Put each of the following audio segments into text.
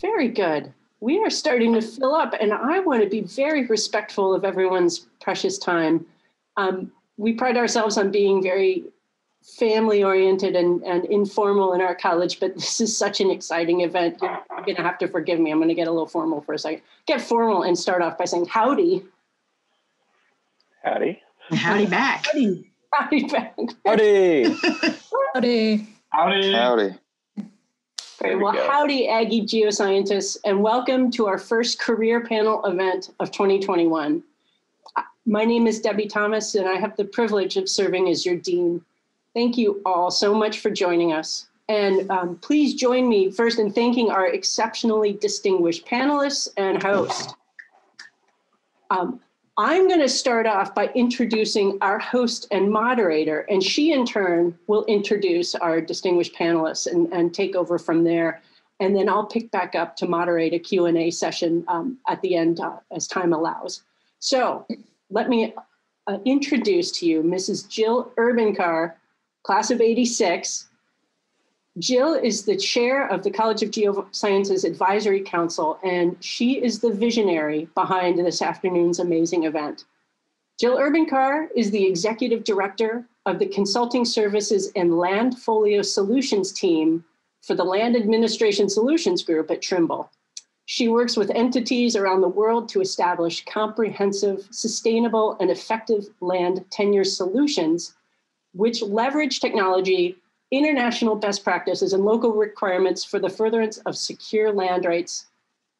Very good. We are starting to fill up, and I want to be very respectful of everyone's precious time. Um, we pride ourselves on being very family oriented and, and informal in our college, but this is such an exciting event. You're, you're going to have to forgive me. I'm going to get a little formal for a second. Get formal and start off by saying howdy. Howdy. Howdy back. Howdy. Howdy back. Howdy. Howdy. Howdy. Howdy. We Well, howdy, Aggie geoscientists, and welcome to our first career panel event of 2021. Uh, My name is Debbie Thomas, and I have the privilege of serving as your dean. Thank you all so much for joining us. And um, please join me first in thanking our exceptionally distinguished panelists and host. Um, I'm going to start off by introducing our host and moderator, and she in turn will introduce our distinguished panelists and, and take over from there. And then I'll pick back up to moderate a Q&A session um, at the end uh, as time allows. So let me uh, introduce to you Mrs. Jill Urbankar, class of 86. Jill is the chair of the College of Geosciences Advisory Council, and she is the visionary behind this afternoon's amazing event. Jill Urbankar is the executive director of the Consulting Services and Land Folio Solutions team for the Land Administration Solutions Group at Trimble. She works with entities around the world to establish comprehensive, sustainable, and effective land tenure solutions, which leverage technology international best practices and local requirements for the furtherance of secure land rights,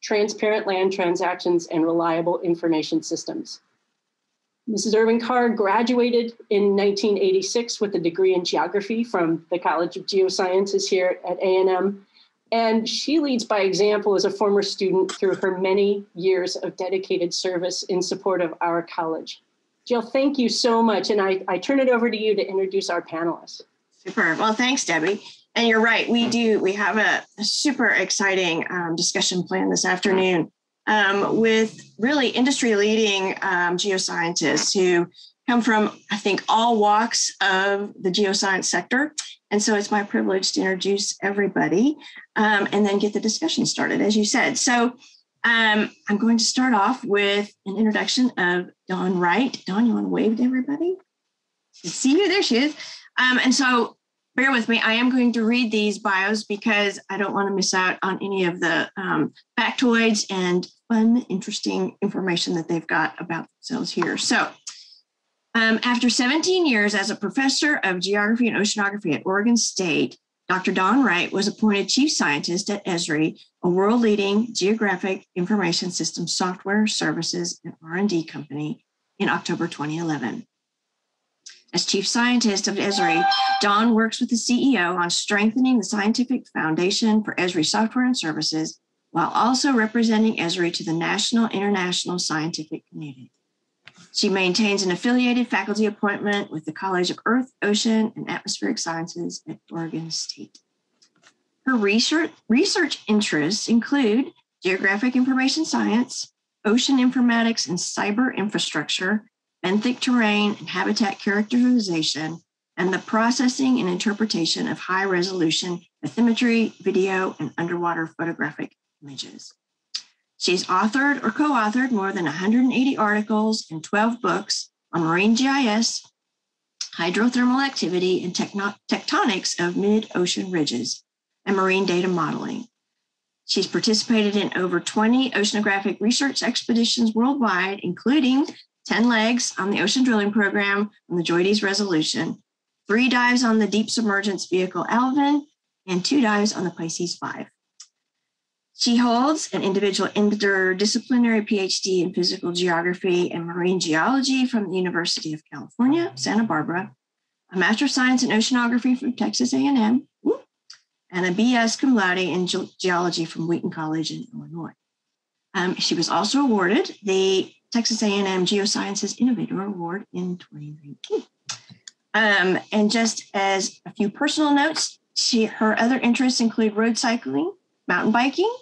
transparent land transactions, and reliable information systems. Mrs. Urbankar graduated in 1986 with a degree in geography from the College of Geosciences here at A&M, and she leads by example as a former student through her many years of dedicated service in support of our college. Jill, thank you so much, and I, I turn it over to you to introduce our panelists. Super. Well, thanks, Debbie. And you're right. We do. We have a, super exciting um, discussion plan this afternoon um, with really industry leading um, geoscientists who come from, I think, all walks of the geoscience sector. And so it's my privilege to introduce everybody um, and then get the discussion started, as you said. So um, I'm going to start off with an introduction of Dawn Wright. Dawn, you want to wave to everybody? See you. There she is. Um, and so bear with me. I am going to read these bios because I don't want to miss out on any of the um, factoids and fun, interesting information that they've got about themselves here. So, um, after 17 years as a professor of geography and oceanography at Oregon State, Dr. Dawn Wright was appointed chief scientist at Esri, a world-leading geographic information system software services and R&D company, in October 2011. As chief scientist of Esri, Dawn works with the CEO on strengthening the scientific foundation for Esri software and services, while also representing Esri to the national international scientific community. She maintains an affiliated faculty appointment with the College of Earth, Ocean, and Atmospheric Sciences at Oregon State. Her research, research interests include geographic information science, ocean informatics and cyber infrastructure, benthic terrain and habitat characterization, and the processing and interpretation of high resolution bathymetry, video, and underwater photographic images. She's authored or co authored more than 180 articles and 12 books on marine GIS, hydrothermal activity, and tectonics of mid ocean ridges, and marine data modeling. She's participated in over 20 oceanographic research expeditions worldwide, including 10 legs on the ocean drilling program on the Joides Resolution, three dives on the deep submergence vehicle Alvin, and two dives on the Pisces 5. She holds an individual interdisciplinary PhD in physical geography and marine geology from the University of California, Santa Barbara, a Master of Science in Oceanography from Texas A&M, and a BS cum laude in ge- geology from Wheaton College in Illinois. Um, she was also awarded the Texas A&M Geosciences Innovator Award in 2019. Um, and just as a few personal notes, she her other interests include road cycling, mountain biking,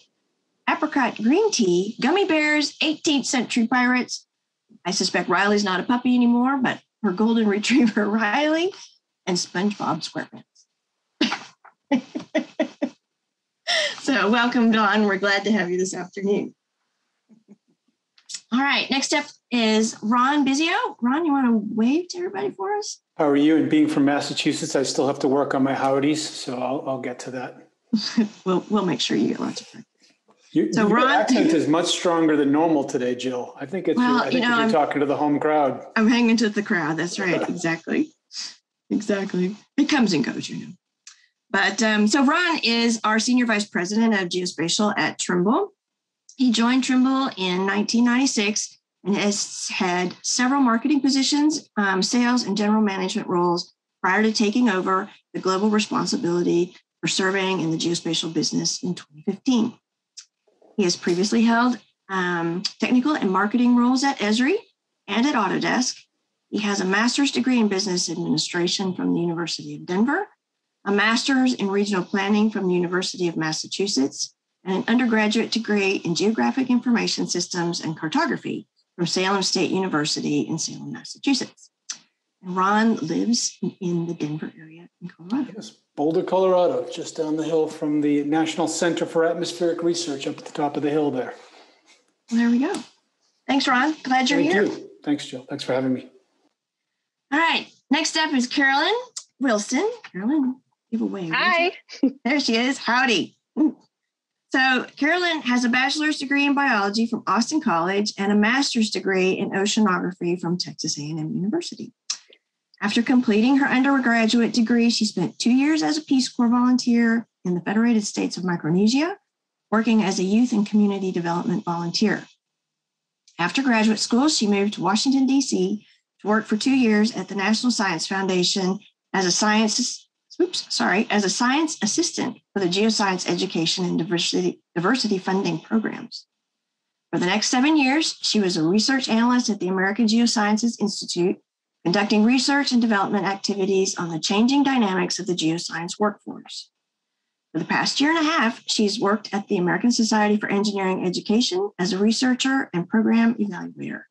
apricot green tea, gummy bears, 18th century pirates. I suspect Riley's not a puppy anymore, but her golden retriever Riley, and SpongeBob SquarePants. so welcome, Dawn. We're glad to have you this afternoon. All right, next up is Ron Bisio. Ron, you want to wave to everybody for us? How are you? And being from Massachusetts, I still have to work on my howdies, so I'll, I'll get to that. we'll, we'll make sure you get lots of practice. You, so your Ron, accent is much stronger than normal today, Jill. I think it's well, I think you know, you're I'm, talking to the home crowd. I'm hanging to the crowd. That's right. exactly. Exactly. It comes and goes, you know. But um, so Ron is our senior vice president of geospatial at Trimble. He joined Trimble in 1996 and has had several marketing positions, um, sales, and general management roles prior to taking over the global responsibility for surveying in the geospatial business in 2015. He has previously held um, technical and marketing roles at Esri and at Autodesk. He has a master's degree in business administration from the University of Denver, a master's in regional planning from the University of Massachusetts, and an undergraduate degree in geographic information systems and cartography from Salem State University in Salem, Massachusetts. And Ron lives in the Denver area in Colorado. Yes, Boulder, Colorado, just down the hill from the National Center for Atmospheric Research up at the top of the hill there. Well, there we go. Thanks, Ron. Glad you're Thank here. You. Thanks, Jill. Thanks for having me. All right. Next up is Carolyn Wilson. Carolyn, give a wave. Hi. There she is. Howdy. So, Carolyn has a bachelor's degree in biology from Austin College and a master's degree in oceanography from Texas A&M University. After completing her undergraduate degree, she spent two years as a Peace Corps volunteer in the Federated States of Micronesia, working as a youth and community development volunteer. After graduate school, she moved to Washington, D.C. to work for two years at the National Science Foundation as a science oops, sorry, as a science assistant for the geoscience education and diversity, diversity funding programs. For the next seven years, she was a research analyst at the American Geosciences Institute, conducting research and development activities on the changing dynamics of the geoscience workforce. For the past year and a half, she's worked at the American Society for Engineering Education as a researcher and program evaluator.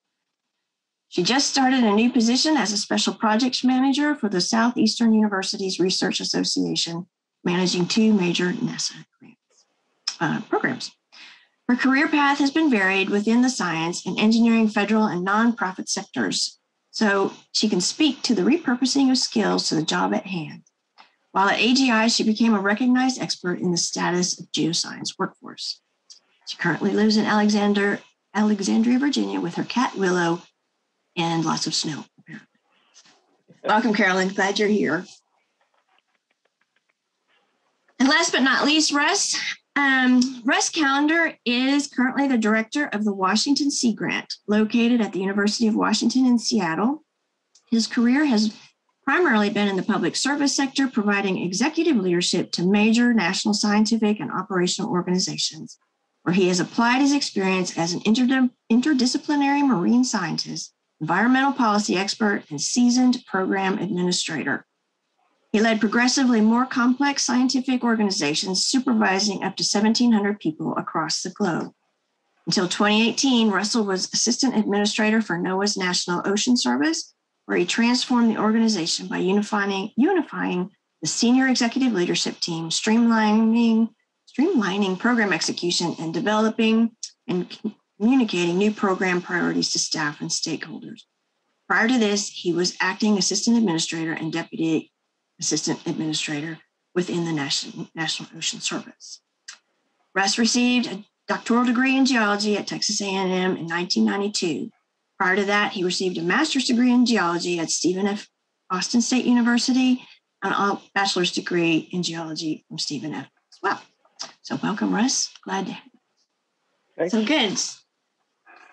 She just started a new position as a special projects manager for the Southeastern Universities Research Association, managing two major NASA grants, uh, programs. Her career path has been varied within the science and engineering federal and nonprofit sectors, so she can speak to the repurposing of skills to the job at hand. While at AGI, she became a recognized expert in the status of geoscience workforce. She currently lives in Alexander, Alexandria, Virginia, with her cat Willow and lots of snow. Welcome, Carolyn. Glad you're here. And last but not least, Russ. Um, Russ Callender is currently the director of the Washington Sea Grant, located at the University of Washington in Seattle. His career has primarily been in the public service sector, providing executive leadership to major national scientific and operational organizations, where he has applied his experience as an interdisciplinary marine scientist environmental policy expert, and seasoned program administrator. He led progressively more complex scientific organizations, supervising up to 1,700 people across the globe. Until 2018, Russell was assistant administrator for NOAA's National Ocean Service, where he transformed the organization by unifying, unifying the senior executive leadership team, streamlining, streamlining program execution, and developing and communicating new program priorities to staff and stakeholders. Prior to this, he was acting assistant administrator and deputy assistant administrator within the National, National Ocean Service. Russ received a doctoral degree in geology at Texas A&M in 1992. Prior to that, he received a master's degree in geology at Stephen F. Austin State University and a bachelor's degree in geology from Stephen F. as well. So welcome, Russ. Glad to have you. So good.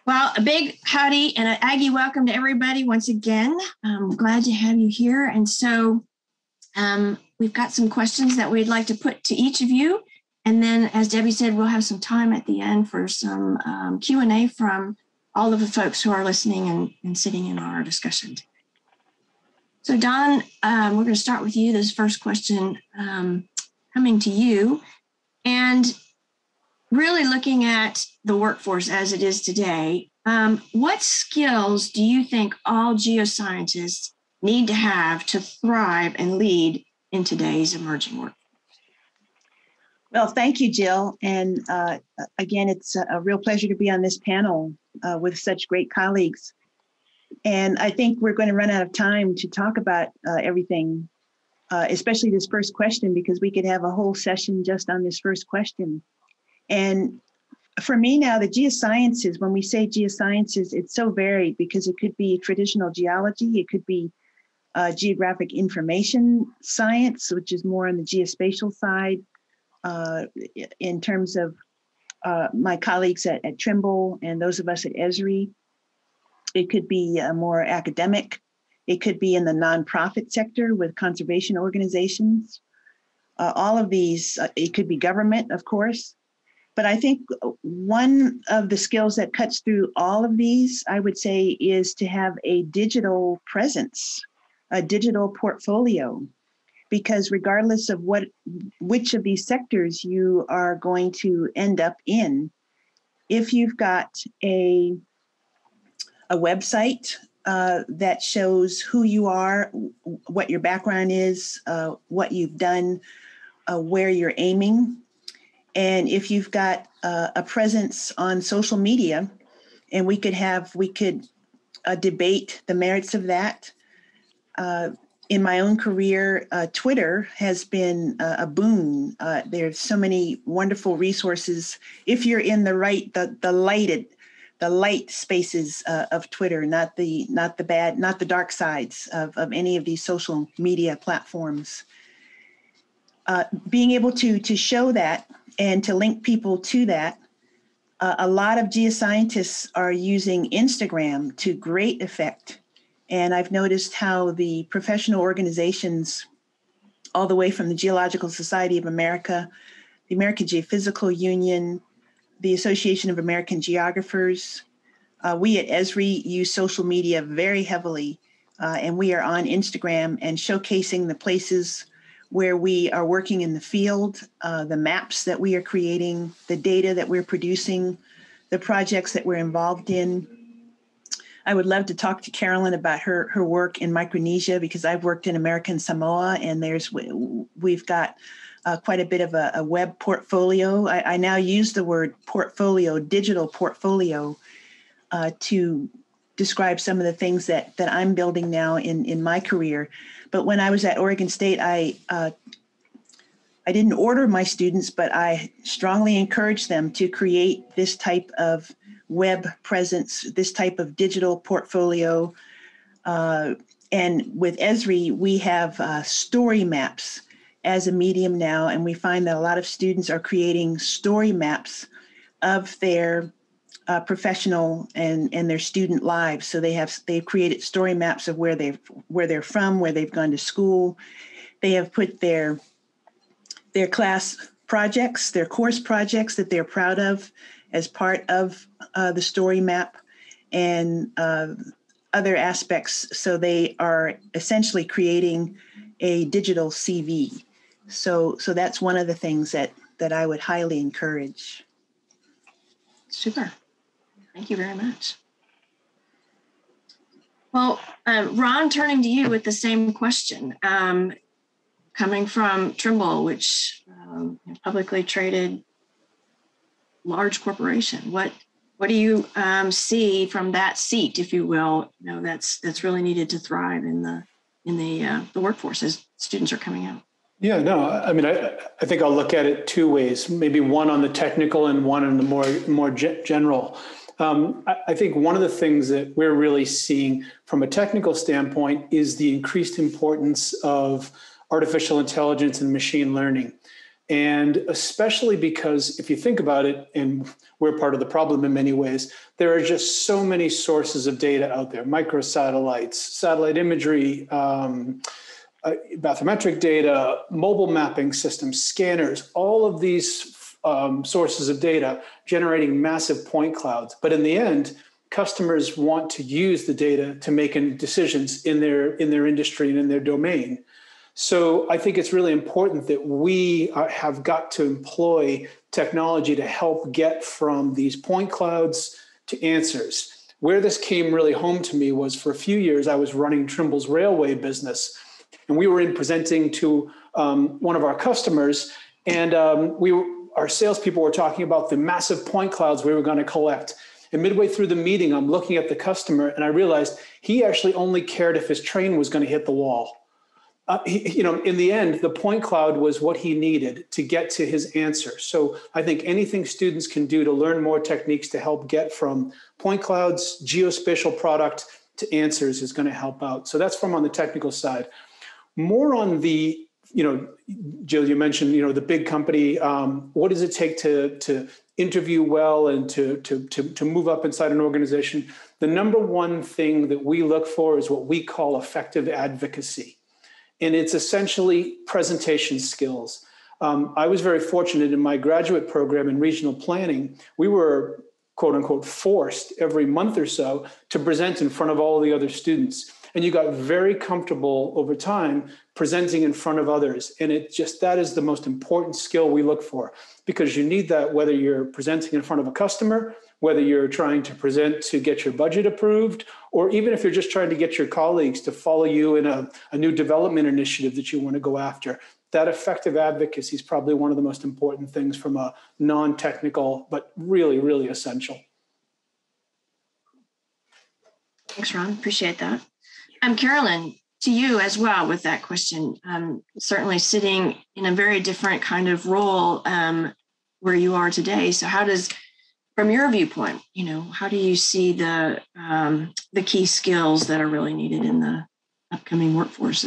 Well, a big howdy and an Aggie welcome to everybody once again. I'm glad to have you here. And so um, we've got some questions that we'd like to put to each of you. And then, as Debbie said, we'll have some time at the end for some um, Q&A from all of the folks who are listening and, and sitting in our discussion. So Dawn, um, we're going to start with you. This first question um, coming to you. And really looking at the workforce as it is today, um, what skills do you think all geoscientists need to have to thrive and lead in today's emerging workforce? Well, thank you, Jill. And uh, again, it's a, real pleasure to be on this panel uh, with such great colleagues. And I think we're going to run out of time to talk about uh, everything, uh, especially this first question, because we could have a whole session just on this first question. And for me now, the geosciences, when we say geosciences, it's so varied because it could be traditional geology, it could be uh, geographic information science, which is more on the geospatial side. Uh, in terms of uh, my colleagues at, at, Trimble and those of us at Esri, it could be uh, more academic. It could be in the nonprofit sector with conservation organizations. Uh, all of these, uh, it could be government, of course. But I think one of the skills that cuts through all of these, I would say, is to have a digital presence, a digital portfolio. Because regardless of what which of these sectors you are going to end up in, if you've got a a website uh, that shows who you are, what your background is, uh, what you've done, uh, where you're aiming, and if you've got uh, a presence on social media, and we could have, we could uh, debate the merits of that. Uh, in my own career, uh, Twitter has been uh, a boon. Uh, there's so many wonderful resources if you're in the right, the the lighted, the light spaces of Twitter, not the not the bad, not the dark sides of, of any of these social media platforms. Being able to to show that and to link people to that, uh, a lot of geoscientists are using Instagram to great effect. And I've noticed how the professional organizations, all the way from the Geological Society of America, the American Geophysical Union, the Association of American Geographers, uh, we at Esri use social media very heavily, uh, and we are on Instagram and showcasing the places where we are working in the field, uh, the maps that we are creating, the data that we're producing, the projects that we're involved in. I would love to talk to Carolyn about her her work in Micronesia because I've worked in American Samoa and there's we've got uh, quite a bit of a, a web portfolio. I, I, now use the word portfolio, digital portfolio, uh, to describe some of the things that that I'm building now in in my career. But when I was at Oregon State, I uh, I didn't order my students, but I strongly encouraged them to create this type of web presence, this type of digital portfolio. Uh, and with Esri, we have uh, story maps as a medium now, and we find that a lot of students are creating story maps of their uh, professional and and their student lives. So they have they've created story maps of where they've where they're from, where they've gone to school. They have put their their class projects, their course projects that they're proud of as part of uh, the story map, and uh, other aspects. So they are essentially creating a digital CV. So so that's one of the things that that I would highly encourage. Super. Thank you very much. Well, uh, Ron, turning to you with the same question. Um, coming from Trimble, which um, publicly traded large corporation, what what do you um, see from that seat, if you will? You know, that's that's really needed to thrive in the in the uh, the workforce as students are coming out. Yeah, no, I mean, I, I think I'll look at it two ways. Maybe one on the technical and one on the more more general. Um, I, I, think one of the things that we're really seeing from a technical standpoint is the increased importance of artificial intelligence and machine learning. And especially because if you think about it, and we're part of the problem in many ways, there are just so many sources of data out there microsatellites, satellite imagery, um, uh, bathymetric data, mobile mapping systems, scanners, all of these um, sources of data generating massive point clouds. But in the end, customers want to use the data to make decisions in their in their industry and in their domain. So I think it's really important that we are, have got to employ technology to help get from these point clouds to answers. Where this came really home to me was for a few years I was running Trimble's railway business, and we were in presenting to um, one of our customers And um, we, our salespeople were talking about the massive point clouds we were going to collect. And midway through the meeting, I'm looking at the customer and I realized he actually only cared if his train was going to hit the wall. Uh, he, you know, in the end, the point cloud was what he needed to get to his answer. So I think anything students can do to learn more techniques to help get from point clouds, geospatial product to answers is going to help out. So that's from on the technical side. More on the you know, Jill, you mentioned, you know, the big company. Um, what does it take to to interview well and to, to to to move up inside an organization? The number one thing that we look for is what we call effective advocacy, and it's essentially presentation skills. Um, I was very fortunate in my graduate program in regional planning. We were quote unquote forced every month or so to present in front of all the other students and you got very comfortable over time presenting in front of others. And it just that is the most important skill we look for because you need that whether you're presenting in front of a customer whether you're trying to present to get your budget approved or even if you're just trying to get your colleagues to follow you in a, a new development initiative that you want to go after. That effective advocacy is probably one of the most important things from a non-technical but really really essential. Thanks ron. Appreciate that. Um, Carolyn, to you as well with that question. Um, certainly sitting in a very different kind of role um, where you are today. So, how does, from your viewpoint, you know, how do you see the um, the key skills that are really needed in the upcoming workforce?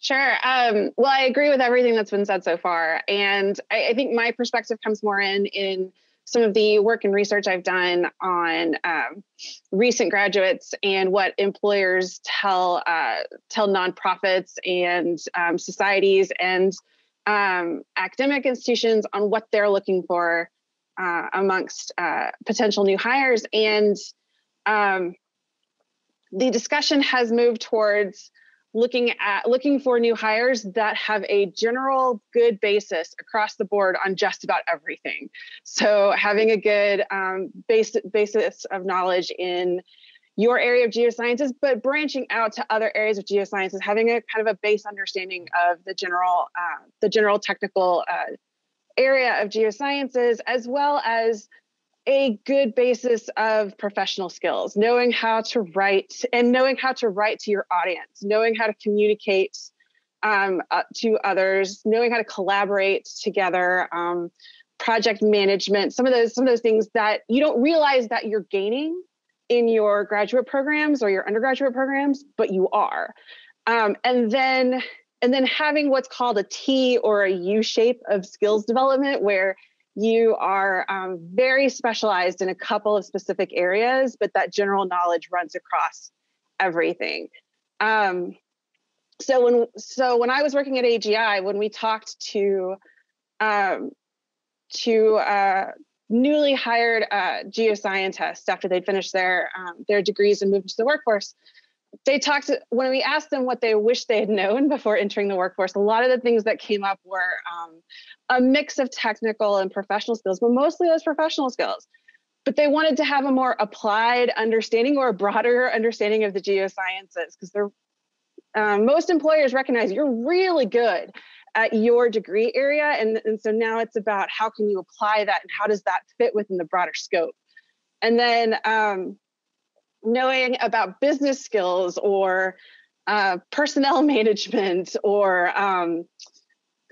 Sure. Um, well, I agree with everything that's been said so far, and I, I think my perspective comes more in in some of the work and research I've done on um, recent graduates and what employers tell uh, tell nonprofits and um, societies and um, academic institutions on what they're looking for uh, amongst uh, potential new hires, and um, the discussion has moved towards looking at looking for new hires that have a general good basis across the board on just about everything. So having a good um, base, basis of knowledge in your area of geosciences but branching out to other areas of geosciences having a kind of a base understanding of the general uh, the general technical uh, area of geosciences as well as a good basis of professional skills, knowing how to write and knowing how to write to your audience, knowing how to communicate um, uh, to others, knowing how to collaborate together, um, project management, some of those some of those things that you don't realize that you're gaining in your graduate programs or your undergraduate programs, but you are. Um, and then and then having what's called a T or a U shape of skills development, where you are um, very specialized in a couple of specific areas, but that general knowledge runs across everything. Um, so when so when I was working at AGI, when we talked to um, to uh, newly hired uh, geoscientists after they'd finished their um, their degrees and moved into the workforce, they talked when we asked them what they wish they had known before entering the workforce a lot of the things that came up were um, a mix of technical and professional skills but mostly those professional skills. But they wanted to have a more applied understanding or a broader understanding of the geosciences because they're um, most employers recognize you're really good at your degree area and, and so now it's about how can you apply that and how does that fit within the broader scope? And then um, knowing about business skills or uh, personnel management or um,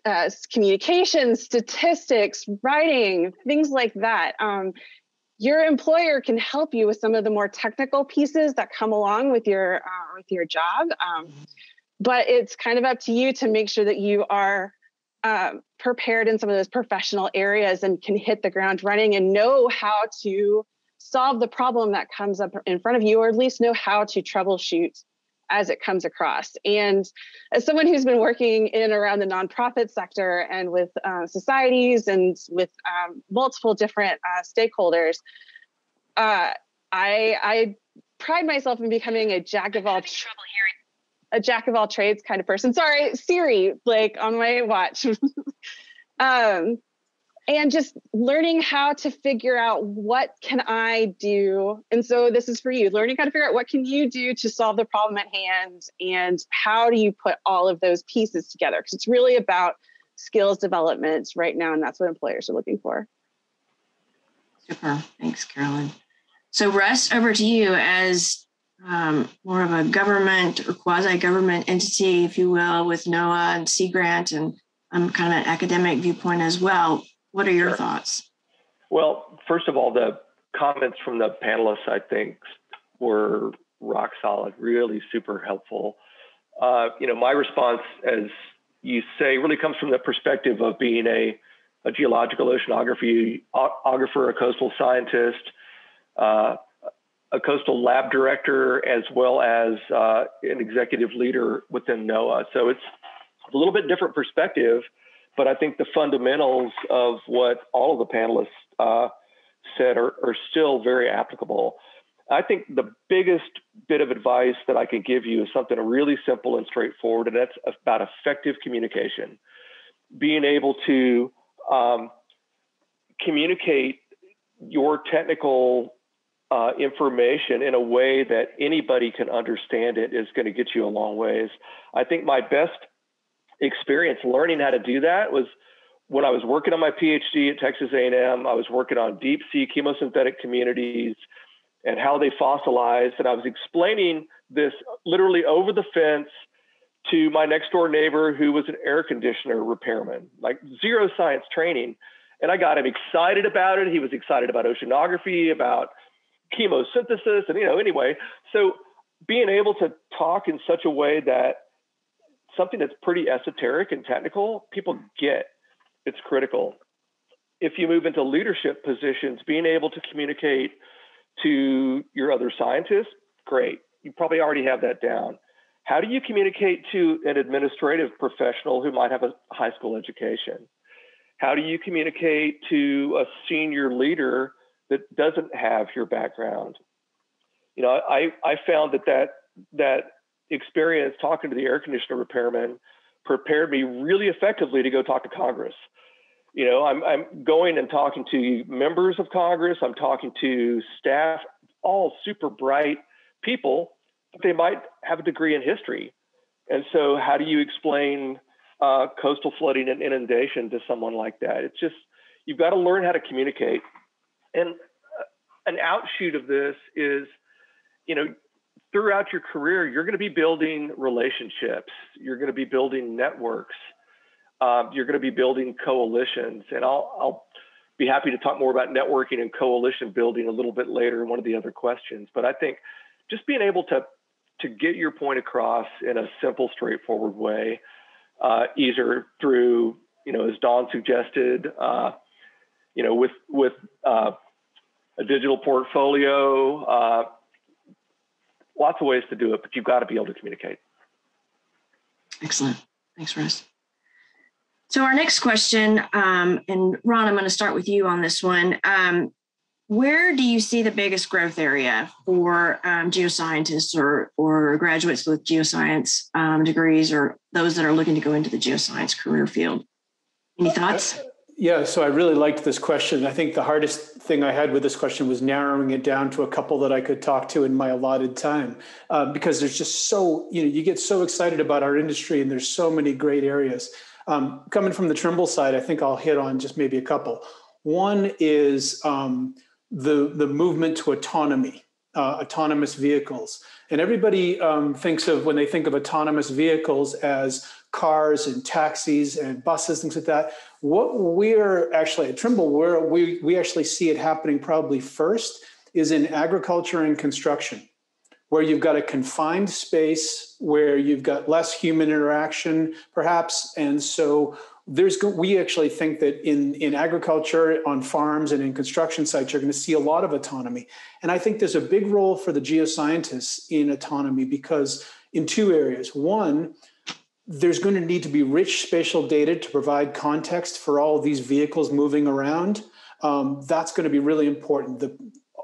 uh, communication, statistics, writing, things like that. Um, your employer can help you with some of the more technical pieces that come along with your uh, with your job, um, but it's kind of up to you to make sure that you are uh, prepared in some of those professional areas and can hit the ground running and know how to solve the problem that comes up in front of you, or at least know how to troubleshoot as it comes across. And as someone who's been working in and around the nonprofit sector and with uh, societies and with um, multiple different uh, stakeholders, uh, I, I pride myself in becoming a jack of all a jack of all trades kind of person. Sorry, Siri, like on my watch. um, and just learning how to figure out what can i do and so this is for you learning how to figure out what can you do to solve the problem at hand and how do you put all of those pieces together because it's really about skills development right now, and that's what employers are looking for. Super. Thanks, Carolyn. So, Russ, over to you as um, more of a government or quasi government entity, if you will, with NOAA and Sea Grant and um, kind of an academic viewpoint as well. What are your sure. thoughts? Well, first of all, the comments from the panelists, I think, were rock solid, really super helpful. Uh, you know, my response, as you say, really comes from the perspective of being a, a geological oceanography, oceanographer, a coastal scientist, uh, a coastal lab director, as well as uh, an executive leader within NOAA. So it's a little bit different perspective, but I think the fundamentals of what all of the panelists uh, said are, are still very applicable. I think the biggest bit of advice that I can give you is something really simple and straightforward, and that's about effective communication. Being able to um, communicate your technical uh, information in a way that anybody can understand it is going to get you a long ways. I think my best experience learning how to do that was when I was working on my PhD at Texas A&M. I was working on deep sea chemosynthetic communities and how they fossilize. And I was explaining this literally over the fence to my next door neighbor who was an air conditioner repairman, like zero science training. And I got him excited about it. He was excited about oceanography, about chemosynthesis, and you know, anyway. So being able to talk in such a way that something that's pretty esoteric and technical, people hmm. get it's critical. If you move into leadership positions, being able to communicate to your other scientists, great. You probably already have that down. How do you communicate to an administrative professional who might have a high school education? How do you communicate to a senior leader that doesn't have your background? You know, I, I found that, that that experience talking to the air conditioner repairman prepared me really effectively to go talk to Congress you know, I'm, I'm going and talking to members of Congress, I'm talking to staff, all super bright people, but they might have a degree in history. And so, how do you explain uh, coastal flooding and inundation to someone like that? It's just, you've got to learn how to communicate. And uh, an outshoot of this is, you know, throughout your career, you're going to be building relationships, you're going to be building networks um, you're going to be building coalitions. And I'll, I'll be happy to talk more about networking and coalition building a little bit later in one of the other questions. But I think just being able to to get your point across in a simple, straightforward way, uh, either through you know, as Dawn suggested, uh, you know, with with uh, a digital portfolio, uh, lots of ways to do it, but you've got to be able to communicate. Excellent. Thanks, Russ. So our next question, um, and Ron, I'm going to start with you on this one. Um, where do you see the biggest growth area for um, geoscientists or, or graduates with geoscience um, degrees or those that are looking to go into the geoscience career field? Any thoughts? Yeah, so I really liked this question. I think the hardest thing I had with this question was narrowing it down to a couple that I could talk to in my allotted time, uh, because there's just so you know you get so excited about our industry and there's so many great areas. Um, coming from the Trimble side, I think I'll hit on just maybe a couple. One is um, the the movement to autonomy, uh, autonomous vehicles, and everybody um, thinks of when they think of autonomous vehicles as cars and taxis and buses, things like that. What we're actually at Trimble, where we we actually see it happening probably first is in agriculture and construction where you've got a confined space where you've got less human interaction perhaps. And so there's we actually think that in in agriculture on farms and in construction sites you're going to see a lot of autonomy. And i think there's a big role for the geoscientists in autonomy because in two areas. One there's going to need to be rich spatial data to provide context for all these vehicles moving around. Um, that's going to be really important. The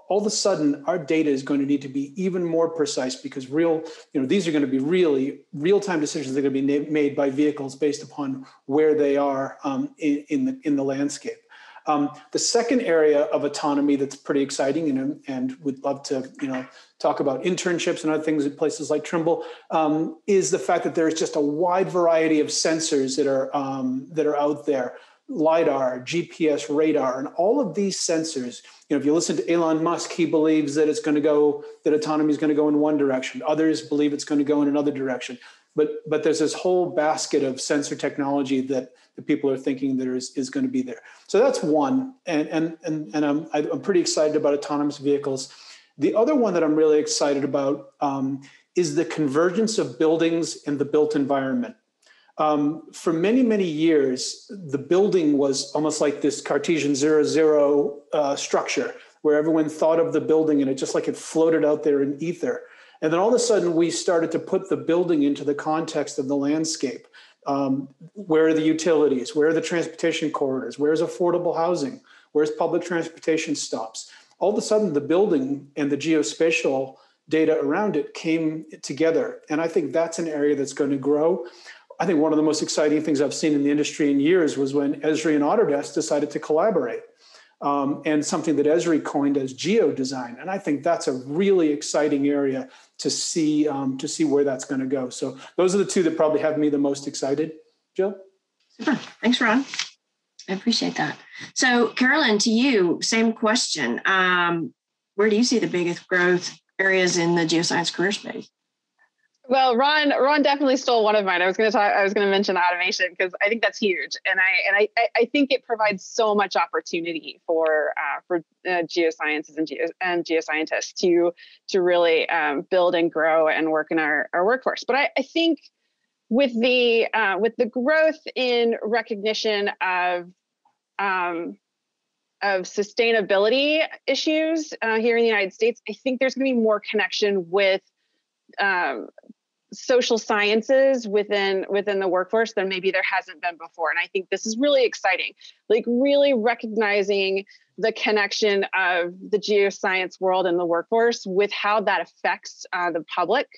all of a sudden our data is going to need to be even more precise because real you know these are going to be really real-time decisions that are going to be made by vehicles based upon where they are um, in, in, the in the landscape. Um, the second area of autonomy that's pretty exciting, and and would love to you know talk about internships and other things at places like Trimble, um, is the fact that there's just a wide variety of sensors that are um, that are out there, lidar, GPS, radar, and all of these sensors. You know, if you listen to Elon Musk, he believes that it's going to go that autonomy is going to go in one direction. Others believe it's going to go in another direction. But but there's this whole basket of sensor technology that the people are thinking that is, is going to be there. So that's one, and and and, and I'm I'm pretty excited about autonomous vehicles. The other one that I'm really excited about um, is the convergence of buildings and the built environment. Um, for many, many years, the building was almost like this Cartesian zero zero uh, structure where everyone thought of the building and it just like it floated out there in ether. And then all of a sudden, we started to put the building into the context of the landscape. Um, where are the utilities? Where are the transportation corridors? Where's affordable housing? Where's public transportation stops? All of a sudden, the building and the geospatial data around it came together. And I think that's an area that's going to grow. I think one of the most exciting things I've seen in the industry in years was when Esri and Autodesk decided to collaborate. Um, and something that Esri coined as geo design. And I think that's a really exciting area to see um, to see where that's going to go. So those are the two that probably have me the most excited. Jill. Super. Thanks, Ron. I appreciate that. So, Carolyn, to you, same question. Um, where do you see the biggest growth areas in the geoscience career space? Well, Ron, Ron definitely stole one of mine. I was going to talk. I was going to mention automation because I think that's huge, and I and I, I think it provides so much opportunity for uh, for uh, geosciences and, and geoscientists to to really um, build and grow and work in our, our workforce. But I, I think with the uh, with the growth in recognition of um, of sustainability issues uh, here in the United States, I think there's going to be more connection with um, social sciences within within the workforce than maybe there hasn't been before. And i think this is really exciting like really recognizing the connection of the geoscience world and the workforce with how that affects uh, the public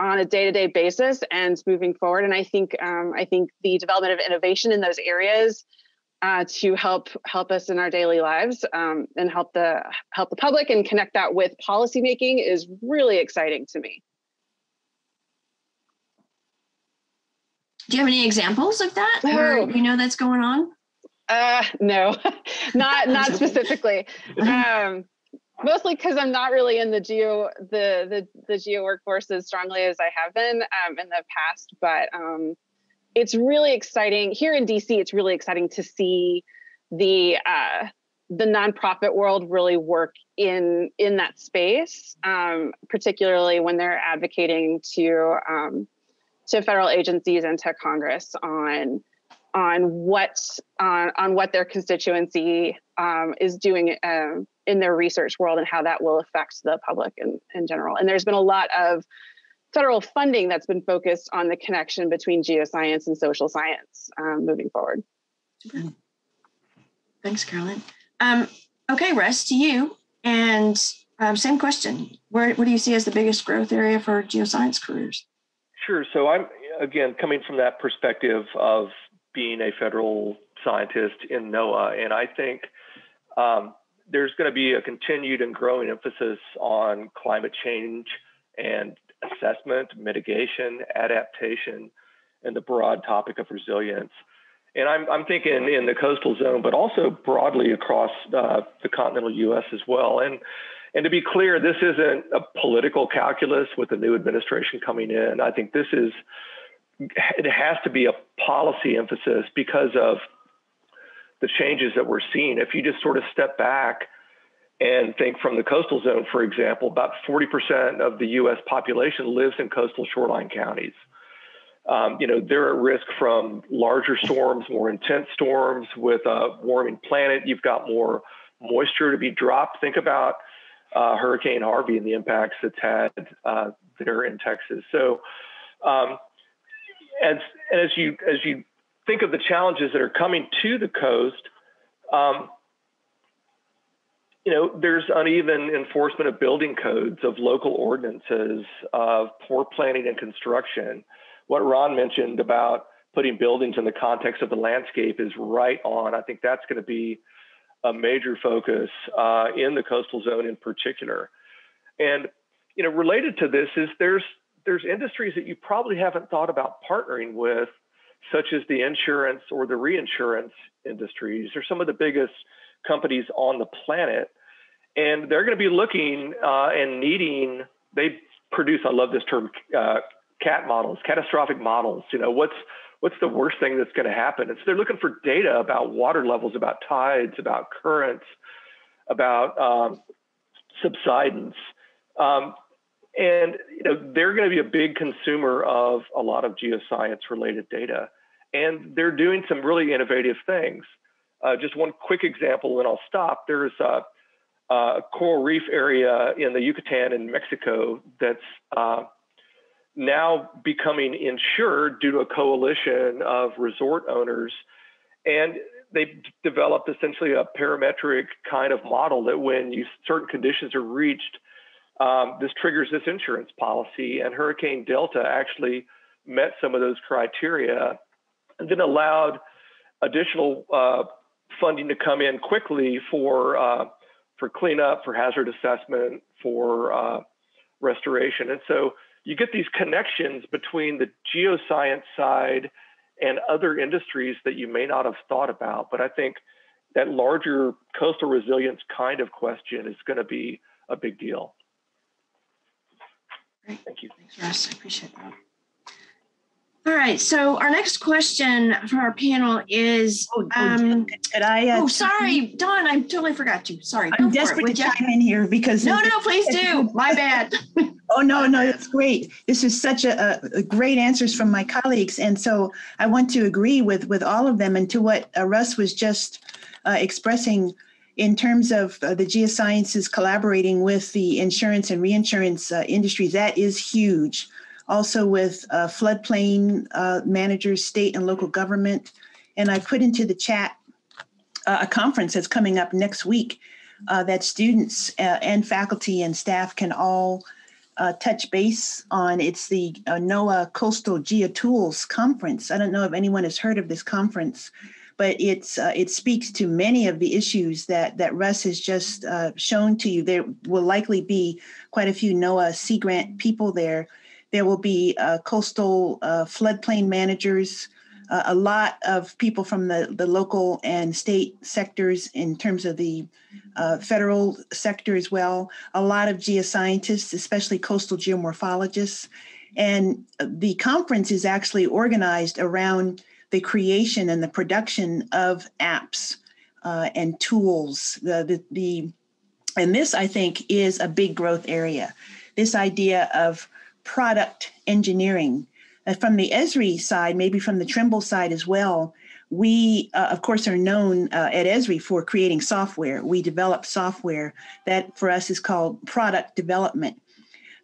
on a day-to-day basis and moving forward and i think um, i think the development of innovation in those areas uh, to help help us in our daily lives um, and help the help the public and connect that with policymaking is really exciting to me Do you have any examples of that where you know that's going on? Uh, no, not not specifically. Um, mostly because I'm not really in the geo the the the geo workforce as strongly as I have been um, in the past. But um, it's really exciting here in DC. It's really exciting to see the uh, the nonprofit world really work in in that space, um, particularly when they're advocating to um, to federal agencies and to Congress on on what on, on what their constituency um, is doing um, in their research world and how that will affect the public in, in general. And there's been a lot of federal funding that's been focused on the connection between geoscience and social science um, moving forward. Thanks, Carolyn. Um, okay, Russ, to you. And um, same question. Where, what do you see as the biggest growth area for geoscience careers? Sure. So I'm again coming from that perspective of being a federal scientist in NOAA, and I think um, there's going to be a continued and growing emphasis on climate change and assessment, mitigation, adaptation, and the broad topic of resilience. And I'm, I'm thinking in the coastal zone, but also broadly across uh, the continental U.S. as well. And and to be clear, this isn't a political calculus with the new administration coming in. I think this is, it has to be a policy emphasis because of the changes that we're seeing. If you just sort of step back and think from the coastal zone, for example, about 40% of the US population lives in coastal shoreline counties. Um, you know, they're at risk from larger storms, more intense storms with a warming planet. You've got more moisture to be dropped. Think about uh, Hurricane Harvey and the impacts it's had uh, there in Texas. So, um, as as you as you think of the challenges that are coming to the coast, um, you know, there's uneven enforcement of building codes, of local ordinances, of poor planning and construction. What Ron mentioned about putting buildings in the context of the landscape is right on. I think that's going to be a major focus uh, in the coastal zone in particular. And you know, related to this is there's there's industries that you probably haven't thought about partnering with, such as the insurance or the reinsurance industries. They're some of the biggest companies on the planet, and they're going to be looking uh, and needing. They produce. I love this term, uh, CAT models, catastrophic models. You know, what's what's the worst thing that's going to happen? And so they're looking for data about water levels, about tides, about currents, about um, subsidence. Um, and you know, they're going to be a big consumer of a lot of geoscience related data. And they're doing some really innovative things. Uh, just one quick example, and I'll stop. There's a, a, coral reef area in the Yucatan in Mexico that's uh, now becoming insured due to a coalition of resort owners. And they've developed essentially a parametric kind of model that when you, certain conditions are reached, um, this triggers this insurance policy. And Hurricane Delta actually met some of those criteria and then allowed additional uh, funding to come in quickly for uh, for cleanup, for hazard assessment, for uh, restoration. And so you get these connections between the geoscience side and other industries that you may not have thought about. But I think that larger coastal resilience kind of question is going to be a big deal. Great. Thank you. Thanks, Russ. I appreciate that. All right. So our next question from our panel is. Oh, oh um, could I? Uh, oh, sorry, Dawn. I totally forgot you. Sorry. I'm desperate to chime in here because. No, no, please do. My bad. oh no, no, that's great. This is such a, a, great answers from my colleagues, and so I want to agree with with all of them and to what uh, Russ was just uh, expressing in terms of uh, the geosciences collaborating with the insurance and reinsurance uh, industries. That is huge also with uh, floodplain uh, managers, state and local government. And I put into the chat uh, a conference that's coming up next week uh, that students and faculty and staff can all touch base on. It's the NOAA Coastal Geotools Conference. I don't know if anyone has heard of this conference, but it's it speaks to many of the issues that that Russ has just shown to you. There will likely be quite a few NOAA Sea Grant people there there will be uh, coastal uh, floodplain managers, uh, a lot of people from the, the local and state sectors in terms of the uh, federal sector as well, a lot of geoscientists, especially coastal geomorphologists. And the conference is actually organized around the creation and the production of apps uh, and tools. The, the, the, and this, I think, is a big growth area. This idea of product engineering. Uh, from the Esri side, maybe from the Trimble side as well, we, uh, of course, are known uh, at Esri for creating software. We develop software that for us is called product development.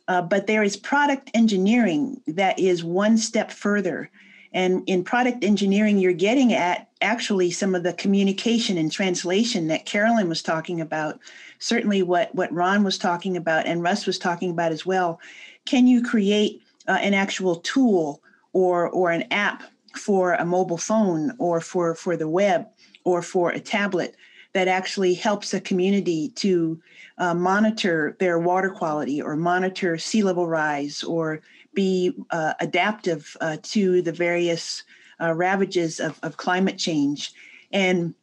Uh, but there is product engineering that is one step further. And in product engineering, you're getting at actually some of the communication and translation that Carolyn was talking about, certainly what, what Ron was talking about and Russ was talking about as well. Can you create uh, an actual tool or or an app for a mobile phone or for for the web or for a tablet that actually helps a community to uh, monitor their water quality or monitor sea level rise or be uh, adaptive uh, to the various uh, ravages of, of climate change and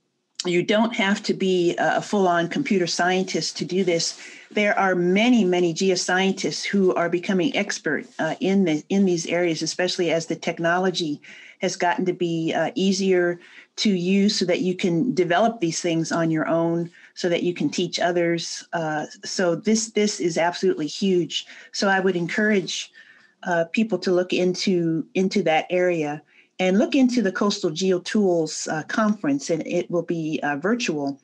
you don't have to be a full on computer scientist to do this. There are many, many geoscientists who are becoming expert uh, in, the, in these areas, especially as the technology has gotten to be uh, easier to use so that you can develop these things on your own so that you can teach others. Uh, so this this is absolutely huge. So I would encourage uh, people to look into into that area and look into the Coastal GeoTools uh, conference, and it will be uh, virtual.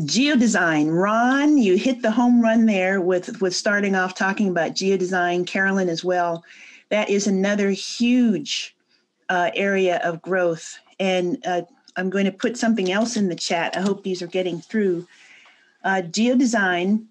Geodesign, Ron, you hit the home run there with with starting off talking about geodesign. Carolyn as well. That is another huge uh, area of growth, and uh, I'm going to put something else in the chat. I hope these are getting through. Uh, geodesign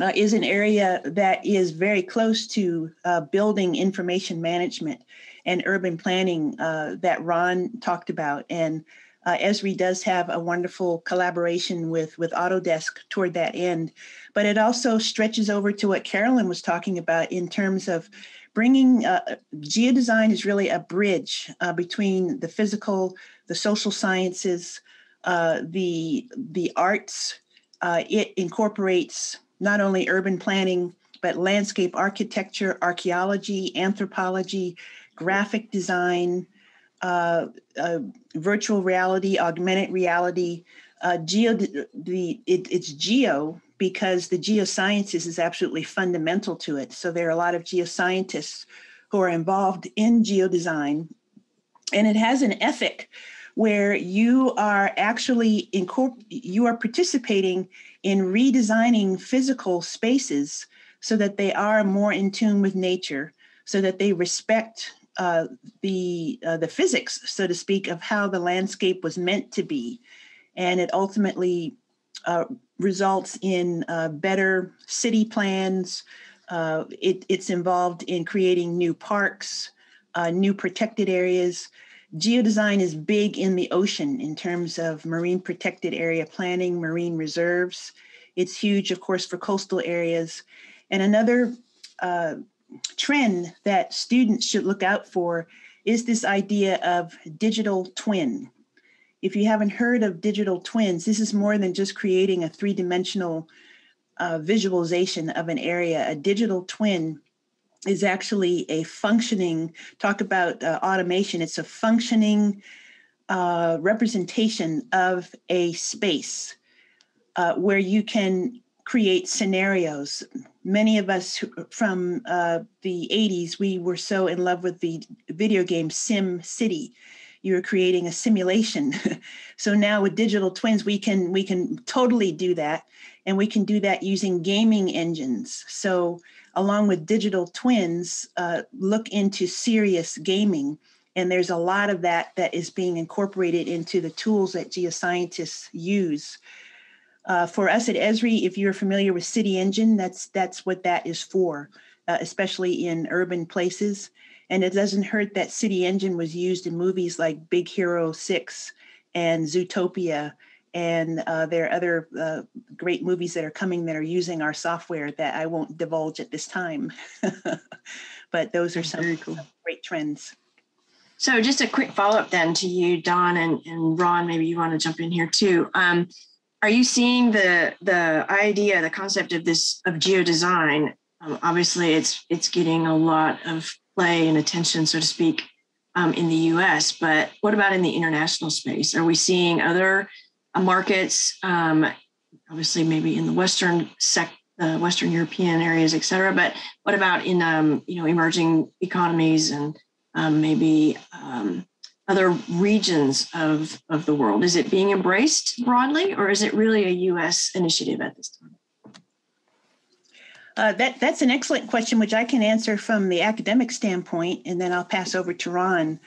uh, is an area that is very close to uh, building information management and urban planning uh, that Ron talked about. And Uh, Esri does have a wonderful collaboration with, with Autodesk toward that end, but it also stretches over to what Carolyn was talking about in terms of bringing uh, geodesign is really a bridge uh, between the physical, the social sciences, the the arts. It incorporates not only urban planning but landscape architecture, archaeology, anthropology, graphic design, uh, uh, virtual reality, augmented reality. geo the it, it's geo because the geosciences is absolutely fundamental to it. So there are a lot of geoscientists who are involved in geodesign. And it has an ethic where you are actually incorpor- you are participating in redesigning physical spaces so that they are more in tune with nature, so that they respect uh, the uh, the physics, so to speak, of how the landscape was meant to be, and it ultimately uh, results in uh, better city plans. Uh, it, it's involved in creating new parks, uh, new protected areas. Geodesign is big in the ocean in terms of marine protected area planning, marine reserves. It's huge, of course, for coastal areas. And another uh, trend that students should look out for is this idea of digital twin. If you haven't heard of digital twins, this is more than just creating a three dimensional uh, visualization of an area. A digital twin is actually a functioning, talk about uh, automation, it's a functioning uh, representation of a space uh, where you can create scenarios. Many of us from uh, the 80s, we were so in love with the video game Sim City. You're creating a simulation. So now with digital twins we can we can totally do that and we can do that using gaming engines. So along with digital twins uh, look into serious gaming and there's a lot of that that is being incorporated into the tools that geoscientists use uh, for us at esri if you're familiar with city engine that's that's what that is for uh, especially in urban places and it doesn't hurt that City Engine was used in movies like Big Hero 6 and Zootopia. And uh, there are other uh, great movies that are coming that are using our software that I won't divulge at this time. but those are some cool. great trends. So, just a quick follow up then to you, Dawn and, and Ron. Maybe you want to jump in here too. Um, are you seeing the the idea, the concept of this of geodesign? Um, obviously, it's it's getting a lot of play and attention, so to speak, um, in the US. But what about in the international space? Are we seeing other markets, um, obviously, maybe in the Western sec, uh, Western European areas, et cetera? But what about in um, you know emerging economies and um, maybe um, other regions of, of the world? Is it being embraced broadly, or is it really a US initiative at this time? Uh, that that's an excellent question, which I can answer from the academic standpoint, and then I'll pass over to Ron.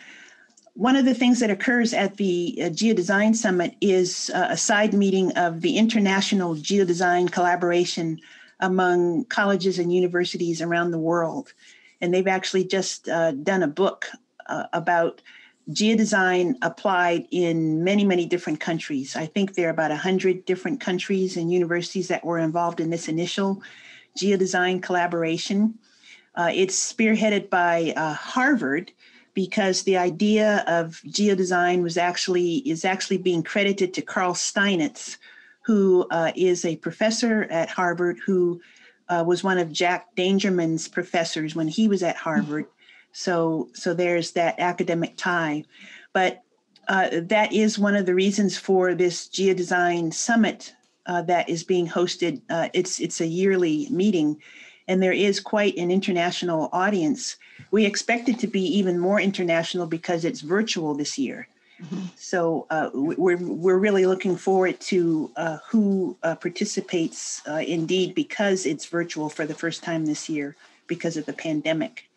One of the things that occurs at the uh, Geodesign Summit is uh, a side meeting of the international geodesign collaboration among colleges and universities around the world. And they've actually just uh, done a book uh, about geodesign applied in many, many different countries. I think there are about 100 different countries and universities that were involved in this initial geodesign collaboration. Uh, it's spearheaded by uh, Harvard because the idea of geodesign was actually is actually being credited to Carl Steinitz, who uh, is a professor at Harvard who uh, was one of Jack Dangermond's professors when he was at Harvard. So so there's that academic tie, but uh, that is one of the reasons for this geodesign summit uh, that is being hosted. Uh, it's it's a yearly meeting, and there is quite an international audience. We expect it to be even more international because it's virtual this year. Mm-hmm. So uh, we're we're really looking forward to uh, who uh, participates. Uh, indeed, because it's virtual for the first time this year because of the pandemic.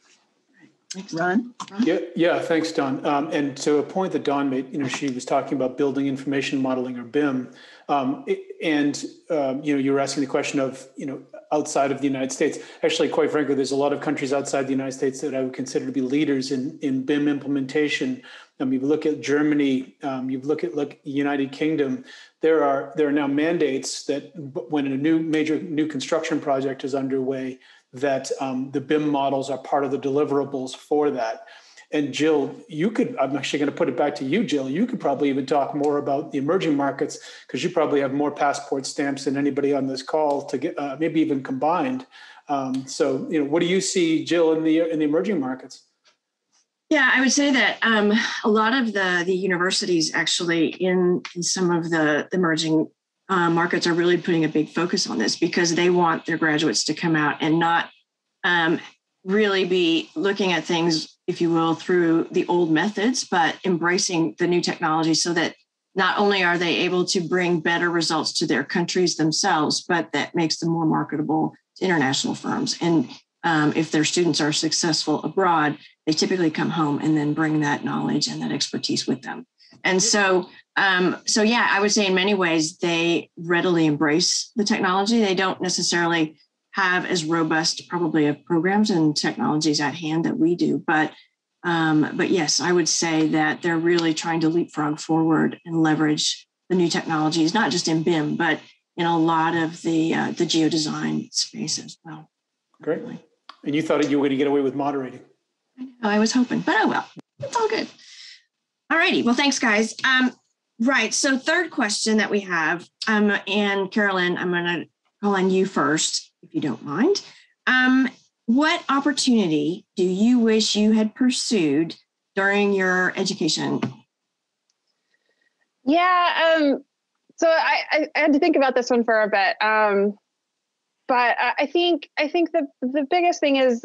Ron? Yeah, yeah. Thanks, Dawn. Um, and to a point that Dawn made, you know, she was talking about building information modeling or BIM. Um, and um, you know, you were asking the question of you know outside of the United States. Actually, quite frankly, there's a lot of countries outside the United States that I would consider to be leaders in in BIM implementation. Um, you look at Germany, um, you look at look United Kingdom. There are there are now mandates that when a new major new construction project is underway, that um, the BIM models are part of the deliverables for that. And Jill, you could, I'm actually going to put it back to you, Jill. You could probably even talk more about the emerging markets because you probably have more passport stamps than anybody on this call to get, uh, maybe even combined. Um, so, you know, what do you see, Jill, in the in the emerging markets? Yeah, I would say that um, a lot of the the universities actually in in some of the the emerging uh, markets are really putting a big focus on this because they want their graduates to come out and not um, really be looking at things, if you will, through the old methods, but embracing the new technology so that not only are they able to bring better results to their countries themselves, but that makes them more marketable to international firms. And um, if their students are successful abroad, they typically come home and then bring that knowledge and that expertise with them. And so, um, so yeah, I would say in many ways they readily embrace the technology. They don't necessarily have as robust probably of programs and technologies at hand that we do. But um, but yes i would say that they're really trying to leapfrog forward and leverage the new technologies not just in bim but in a lot of the uh, the geodesign space as well. Great. And you thought you were going to get away with moderating. I was hoping but oh well. It's all good. All righty well thanks guys. Um, right so third question that we have um, and carolyn i'm going to call on you first if you don't mind. Um, what opportunity do you wish you had pursued during your education? Yeah, um, so I, I, I, had to think about this one for a bit, um, but I think I think the the biggest thing is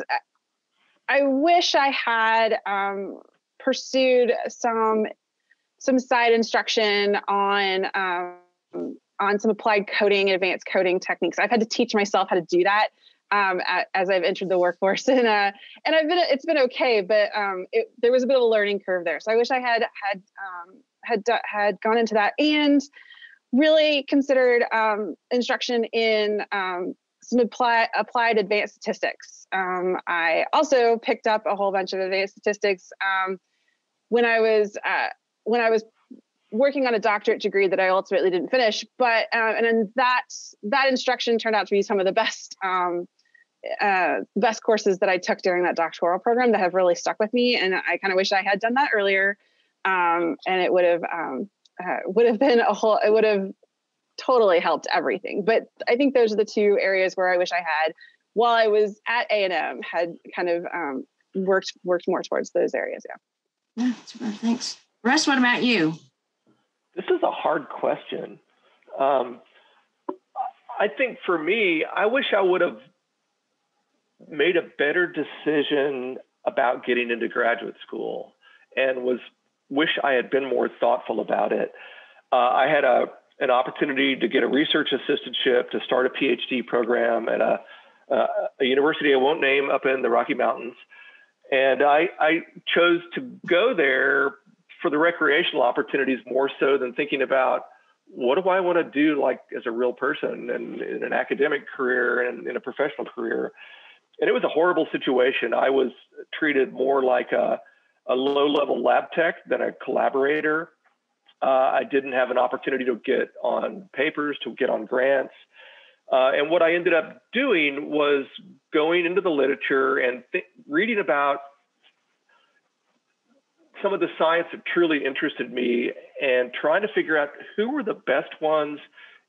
I wish I had um, pursued some some side instruction on um, on some applied coding and advanced coding techniques. I've had to teach myself how to do that um, as I've entered the workforce, and uh, and I've been it's been okay, but um, it, there was a bit of a learning curve there. So I wish I had had um, had had gone into that and really considered um, instruction in um, some apply, applied advanced statistics. Um, I also picked up a whole bunch of advanced statistics when I was uh, when I was working on a doctorate degree that I ultimately didn't finish. But uh, and then that that instruction turned out to be some of the best um, uh, best courses that I took during that doctoral program that have really stuck with me. And I kind of wish I had done that earlier, um, and it would have um, uh, would have been a whole. It would have totally helped everything. But I think those are the two areas where I wish I had while I was at A and M had kind of um, worked worked more towards those areas. Yeah. Yeah. Thanks. Russ, what about you? This is a hard question. Um, I think for me, I wish I would have made a better decision about getting into graduate school and was wish I had been more thoughtful about it. Uh, I had a an opportunity to get a research assistantship to start a PhD program at a, uh, a university I won't name up in the Rocky Mountains. And I, I chose to go there for the recreational opportunities more so than thinking about what do I want to do like as a real person and in an academic career and in a professional career. And it was a horrible situation. I was treated more like a, a low level lab tech than a collaborator. Uh, I didn't have an opportunity to get on papers, to get on grants. Uh, and what I ended up doing was going into the literature and th- reading about some of the science that truly interested me and trying to figure out who were the best ones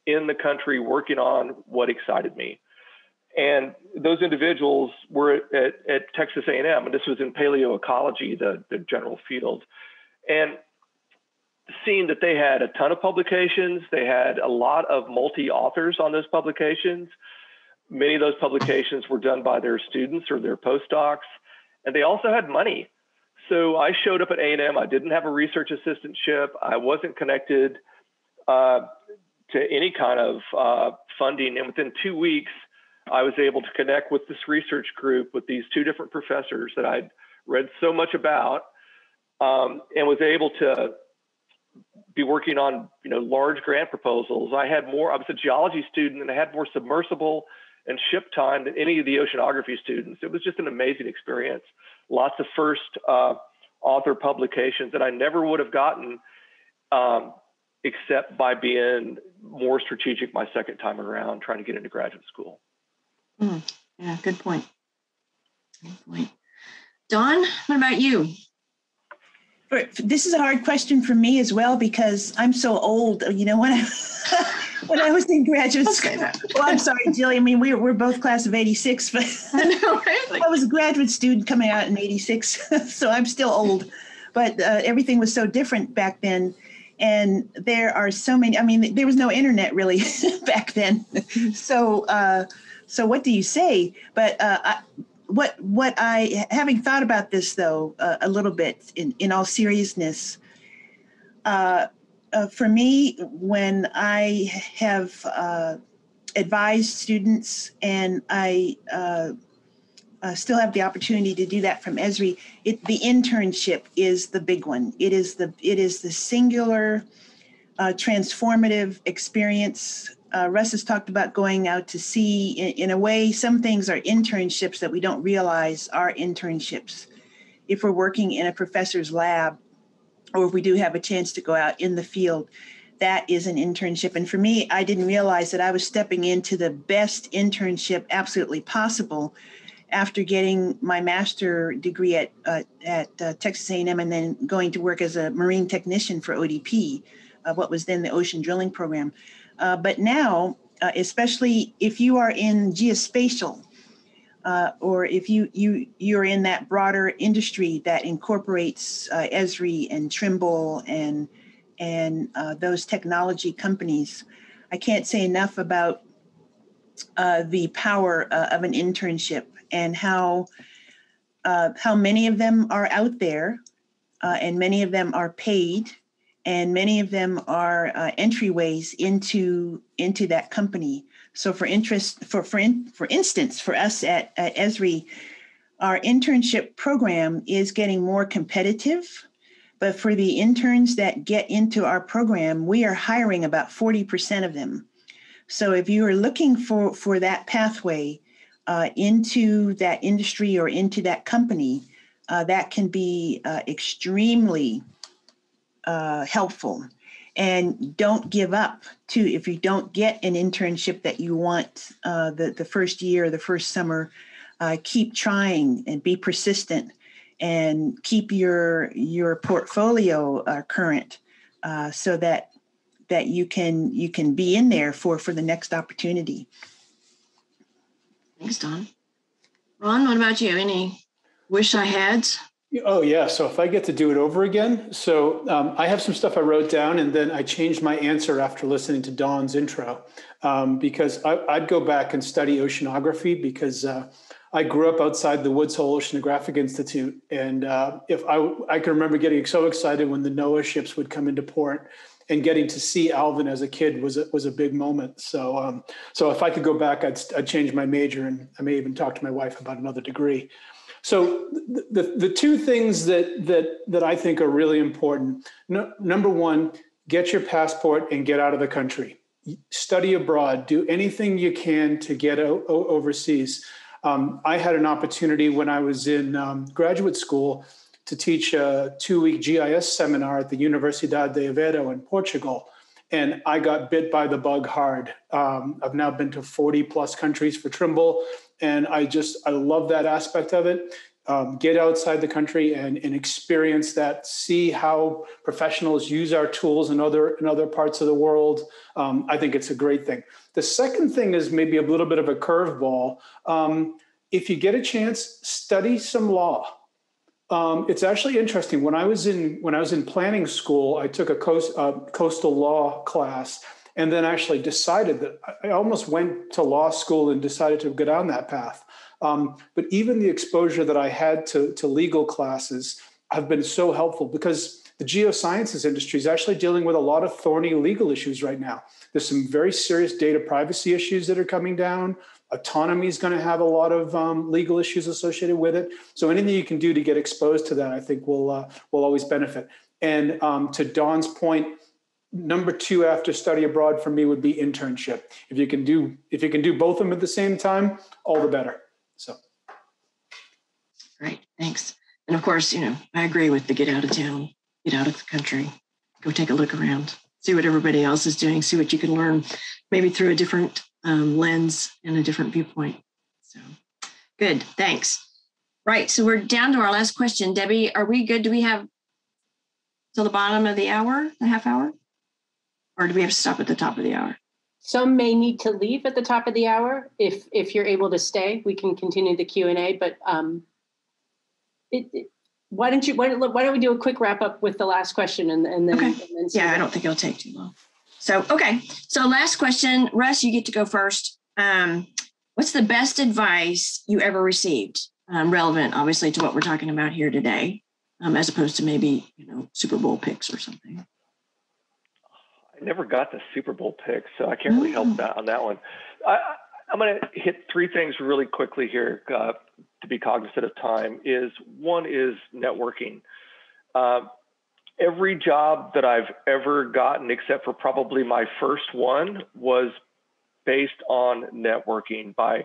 in the country working on what excited me. And those individuals were at, at Texas A&M, and this was in paleoecology, the, the general field. And seeing that they had a ton of publications, they had a lot of multi-authors on those publications. Many of those publications were done by their students or their postdocs, and they also had money. So I showed up at A&M. I didn't have a research assistantship. I wasn't connected uh, to any kind of uh, funding. And within two weeks, I was able to connect with this research group with these two different professors that I'd read so much about um, and was able to be working on you know large grant proposals. I had more. I was a geology student, and I had more submersible and ship time than any of the oceanography students. It was just an amazing experience. Lots of first uh, author publications that I never would have gotten um, except by being more strategic my second time around trying to get into graduate school. Mm, yeah, good point. Good point. Dawn, what about you? This is a hard question for me as well because I'm so old. You know, when I when I was in graduate school. Well, I'm sorry, Jilly. I mean, we're we're both class of '86, but I, know, right? I was a graduate student coming out in '86, so I'm still old. But uh, everything was so different back then, and there are so many. I mean, there was no internet really back then. so, uh, so what do you say? But uh, I, what what I having thought about this though uh, a little bit in in all seriousness, uh, uh, for me when I have uh, advised students and I uh, uh, still have the opportunity to do that from Esri, it, the internship is the big one. It is the it is the singular transformative experience uh, Russ has talked about going out to sea. In, in, a way, some things are internships that we don't realize are internships. If we're working in a professor's lab, or if we do have a chance to go out in the field, that is an internship. And for me, I didn't realize that I was stepping into the best internship absolutely possible after getting my master degree at uh, at uh, Texas A&M and then going to work as a marine technician for ODP, uh, what was then the ocean drilling program. Uh, but now, uh, especially if you are in geospatial, uh, or if you you you're in that broader industry that incorporates uh, Esri and Trimble and and uh, those technology companies, I can't say enough about uh, the power of an internship and how how many of them are out there, and many of them are paid and many of them are uh, entryways into into that company. So, for interest, for for in, for instance, for us at, at Esri, our internship program is getting more competitive. But for the interns that get into our program, we are hiring about forty percent of them. So, if you are looking for for that pathway uh, into that industry or into that company, uh, that can be uh, extremely uh, helpful. And Dawn't give up too. If you don't get an internship that you want uh, the, the first year, the first summer, uh, keep trying and be persistent and keep your your portfolio uh, current uh, so that that you can you can be in there for for the next opportunity. Thanks, don Ron, what about you? Any wish I had? Oh yeah. So if I get to do it over again, so um, I have some stuff I wrote down, and then I changed my answer after listening to Dawn's intro, um, because I, would go back and study oceanography because uh, I grew up outside the Woods Hole Oceanographic Institute, and uh, if I I can remember getting so excited when the NOAA ships would come into port, and getting to see Alvin as a kid was a, was a big moment. So um, so if I could go back, I'd, I'd change my major, and I may even talk to my wife about another degree. So the, the two things that, that, that I think are really important, no, number one, get your passport and get out of the country. Study abroad, do anything you can to get o- overseas. Um, I had an opportunity when I was in um, graduate school to teach a two week GIS seminar at the Universidade de Aveiro in Portugal. And I got bit by the bug hard. Um, I've now been to 40 plus countries for Trimble and I just I love that aspect of it. Um, get outside the country and, and experience that. See how professionals use our tools in other in other parts of the world. Um, I think it's a great thing. The second thing is maybe a little bit of a curveball. Um, if you get a chance, study some law. Um, it's actually interesting. When I was in when I was in planning school, I took a coast, uh, coastal law class, and then actually decided that I almost went to law school and decided to go down that path. Um, but even the exposure that I had to, to legal classes have been so helpful because the geosciences industry is actually dealing with a lot of thorny legal issues right now. There's some very serious data privacy issues that are coming down. Autonomy is going to have a lot of um, legal issues associated with it. So anything you can do to get exposed to that, I think will uh, will always benefit. And um, to Dawn's point, number two after study abroad for me would be internship. If you can do if you can do both of them at the same time, all the better. So. Great, thanks. And of course, you know, I agree with the get out of town, get out of the country, go take a look around, see what everybody else is doing, see what you can learn, maybe through a different um, lens and a different viewpoint. So good, thanks. Right, so we're down to our last question. Debbie, are we good? Do we have till the bottom of the hour, the half hour? Or do we have to stop at the top of the hour? Some may need to leave at the top of the hour. If if you're able to stay, we can continue the Q and A. But um, it, it, why don't you why, why don't we do a quick wrap up with the last question and, and then, okay. and then yeah, I don't think it'll take too long. So okay, so last question, Russ, you get to go first. Um, what's the best advice you ever received? Um, relevant, obviously, to what we're talking about here today, um, as opposed to maybe you know Super Bowl picks or something. I never got the Super Bowl picks, so I can't really help mm. that on that one. I, I'm going to hit three things really quickly here uh, to be cognizant of time. Is one is networking. Uh, every job that I've ever gotten, except for probably my first one, was based on networking by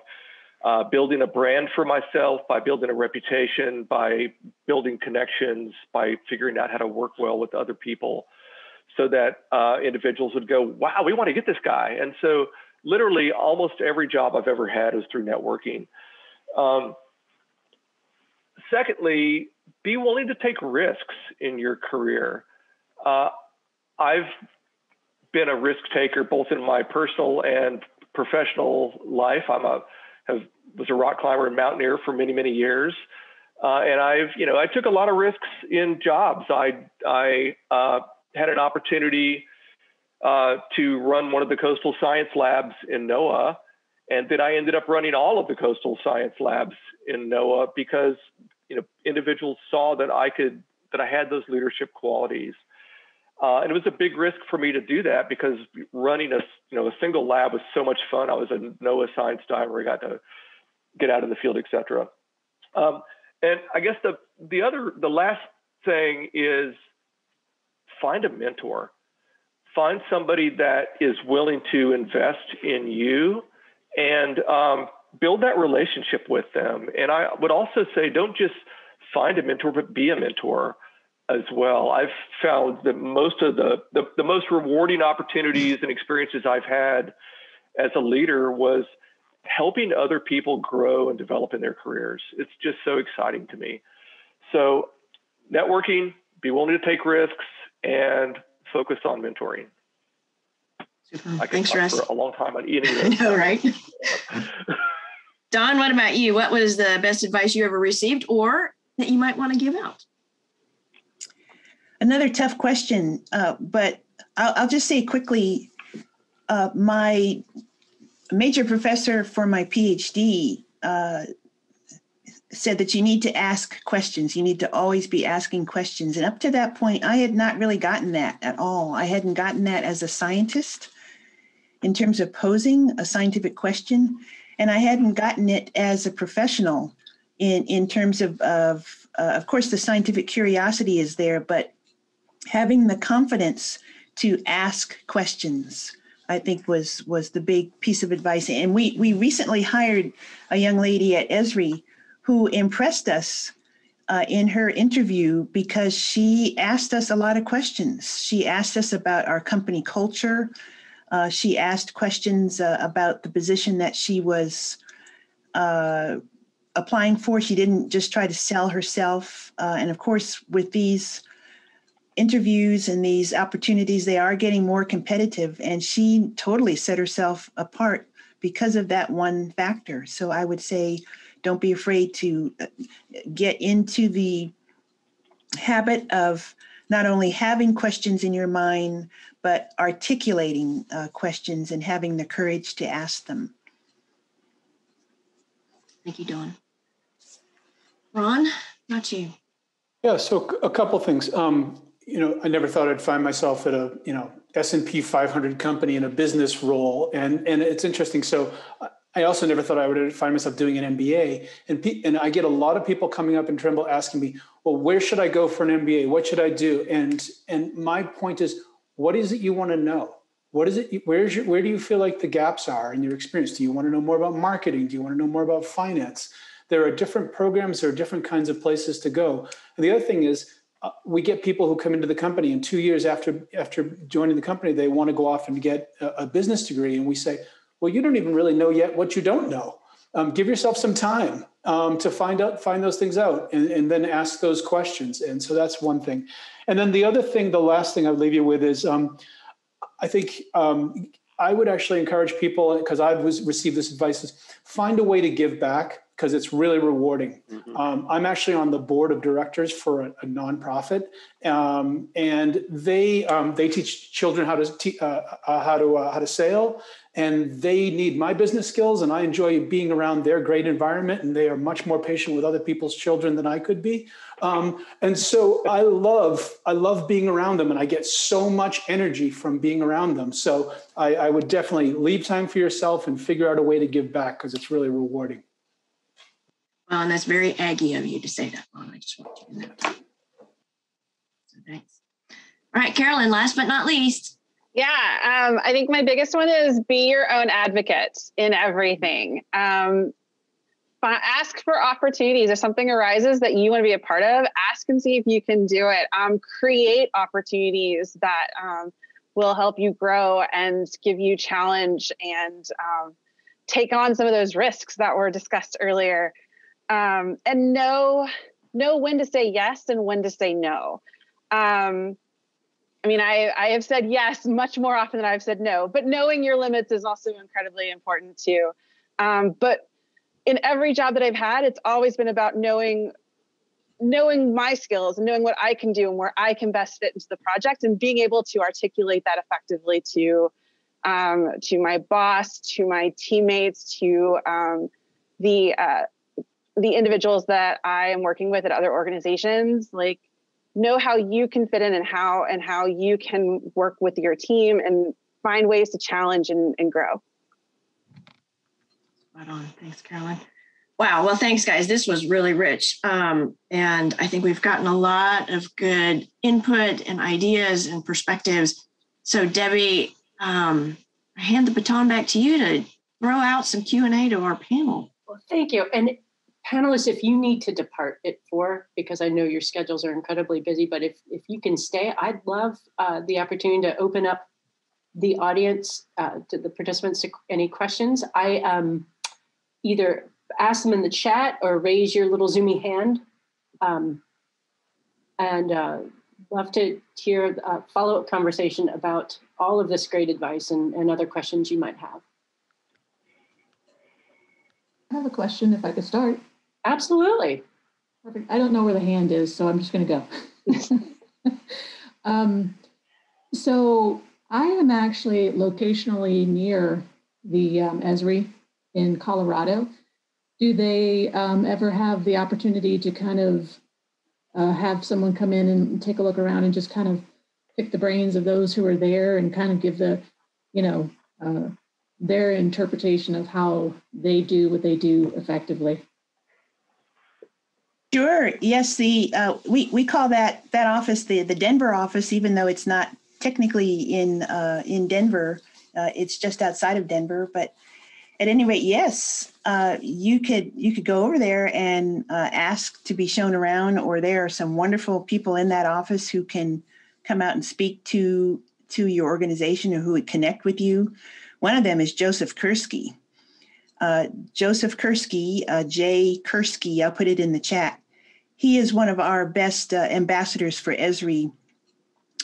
uh, building a brand for myself, by building a reputation, by building connections, by figuring out how to work well with other people so that uh, individuals would go, wow, we want to get this guy. And so literally almost every job I've ever had was through networking. Um, secondly, be willing to take risks in your career. Uh, I've been a risk taker both in my personal and professional life. I'm a have, was a rock climber and mountaineer for many many years, uh, and I've you know I took a lot of risks in jobs. I I uh, had an opportunity uh, to run one of the coastal science labs in NOAA. And then I ended up running all of the coastal science labs in NOAA because you know individuals saw that I could that I had those leadership qualities. Uh, and it was a big risk for me to do that because running a you know a single lab was so much fun. I was a NOAA science diver. I got to get out in the field, etc. Um, and I guess the the other the last thing is find a mentor find somebody that is willing to invest in you and um, build that relationship with them. And I would also say, don't just find a mentor, but be a mentor as well. I've found that most of the, the, the most rewarding opportunities and experiences I've had as a leader was helping other people grow and develop in their careers. It's just so exciting to me. So, networking, be willing to take risks, and focus on mentoring. Super. Thanks, Russ. For a long time on eating. I know, right? Dawn, what about you? What was the best advice you ever received or that you might want to give out? Another tough question, uh, but I'll, I'll, just say quickly uh, my major professor for my PhD uh, said that you need to ask questions. You need to always be asking questions. And up to that point, I had not really gotten that at all. I hadn't gotten that as a scientist in terms of posing a scientific question, and I hadn't gotten it as a professional in, in terms of, of, uh, of course, the scientific curiosity is there, but having the confidence to ask questions. I think was was the big piece of advice. And we we recently hired a young lady at Esri who impressed us uh, in her interview because she asked us a lot of questions. She asked us about our company culture. Uh, she asked questions uh, about the position that she was uh, applying for. She didn't just try to sell herself. Uh, and of course, with these interviews and these opportunities, they are getting more competitive. And she totally set herself apart because of that one factor. So I would say, don't be afraid to uh, get into the habit of not only having questions in your mind, but articulating uh, questions and having the courage to ask them. Thank you, Dawn. Ron, not you. Yeah, so a couple things. Um, you know, I never thought I'd find myself at a you know S and P 500 company in a business role, and and it's interesting. So I also never thought I would find myself doing an MBA. And, and I get a lot of people coming up in Trimble asking me, well, where should I go for an MBA? What should I do? And, and my point is, what is it you want to know? What is it? Where's your, where do you feel like the gaps are in your experience? Do you want to know more about marketing? Do you want to know more about finance? There are different programs, there are different kinds of places to go. And the other thing is, uh, we get people who come into the company and two years after after joining the company, they want to go off and get a, a business degree, and we say, well, you don't even really know yet what you don't know. Um, give yourself some time um, to find out find those things out and, and, then ask those questions and so that's one thing and then the other thing the last thing i'd leave you with is um, i think um, i would actually encourage people because i've received this advice is find a way to give back because it's really rewarding. Mm-hmm. Um, I'm actually on the board of directors for a, a nonprofit, um, and they um, they teach children how to te- uh, uh, how to uh, how to sail, and they need my business skills, and I enjoy being around their great environment, and they are much more patient with other people's children than I could be, um, and so I love I love being around them, and I get so much energy from being around them. So I, I would definitely leave time for yourself and figure out a way to give back because it's really rewarding. Well, and that's very Aggie of you to say that, Mom. I just want to know. So thanks. All right, Carolyn, last but not least. Yeah, um, I think my biggest one is be your own advocate in everything. Um, ask for opportunities. If something arises that you want to be a part of, ask and see if you can do it. Um, create opportunities that um, will help you grow and give you challenge and um, take on some of those risks that were discussed earlier um, and know know when to say yes and when to say no. I mean, I I have said yes much more often than I've said no, but knowing your limits is also incredibly important too. Um, but in every job that I've had, it's always been about knowing knowing my skills and knowing what I can do and where I can best fit into the project and being able to articulate that effectively to um, to my boss, to my teammates, to um, the uh, the individuals that I am working with at other organizations, like know how you can fit in and how and how you can work with your team and find ways to challenge and, and grow. Right on. Thanks, Carolyn. Wow. Well, thanks, guys. This was really rich. Um, and I think we've gotten a lot of good input and ideas and perspectives. So, Debbie, um, I hand the baton back to you to throw out some Q&A to our panel. Well, thank you. And panelists, if you need to depart at four, because I know your schedules are incredibly busy, but if, if you can stay, I'd love uh, the opportunity to open up the audience uh, to the participants to any questions. I um, either ask them in the chat or raise your little zoomy hand. Um, and uh, love to hear a follow-up conversation about all of this great advice and, and other questions you might have. I have a question if I could start. Absolutely. Perfect. I don't know where the hand is, so I'm just going to go. um, so I am actually locationally near the um, Esri in Colorado. Do they um, ever have the opportunity to kind of uh, have someone come in and take a look around and just kind of pick the brains of those who are there and kind of give the, you know, uh, their interpretation of how they do what they do effectively? Sure. Yes. The uh, we we call that that office the the Denver office, even though it's not technically in uh, in Denver. Uh, it's just outside of Denver. But at any rate, yes, uh, you could you could go over there and uh, ask to be shown around, or there are some wonderful people in that office who can come out and speak to to your organization or who would connect with you. One of them is Joseph Kerski. Uh, Joseph Kerski, uh, Jay Kerski, I'll put it in the chat. He is one of our best uh, ambassadors for Esri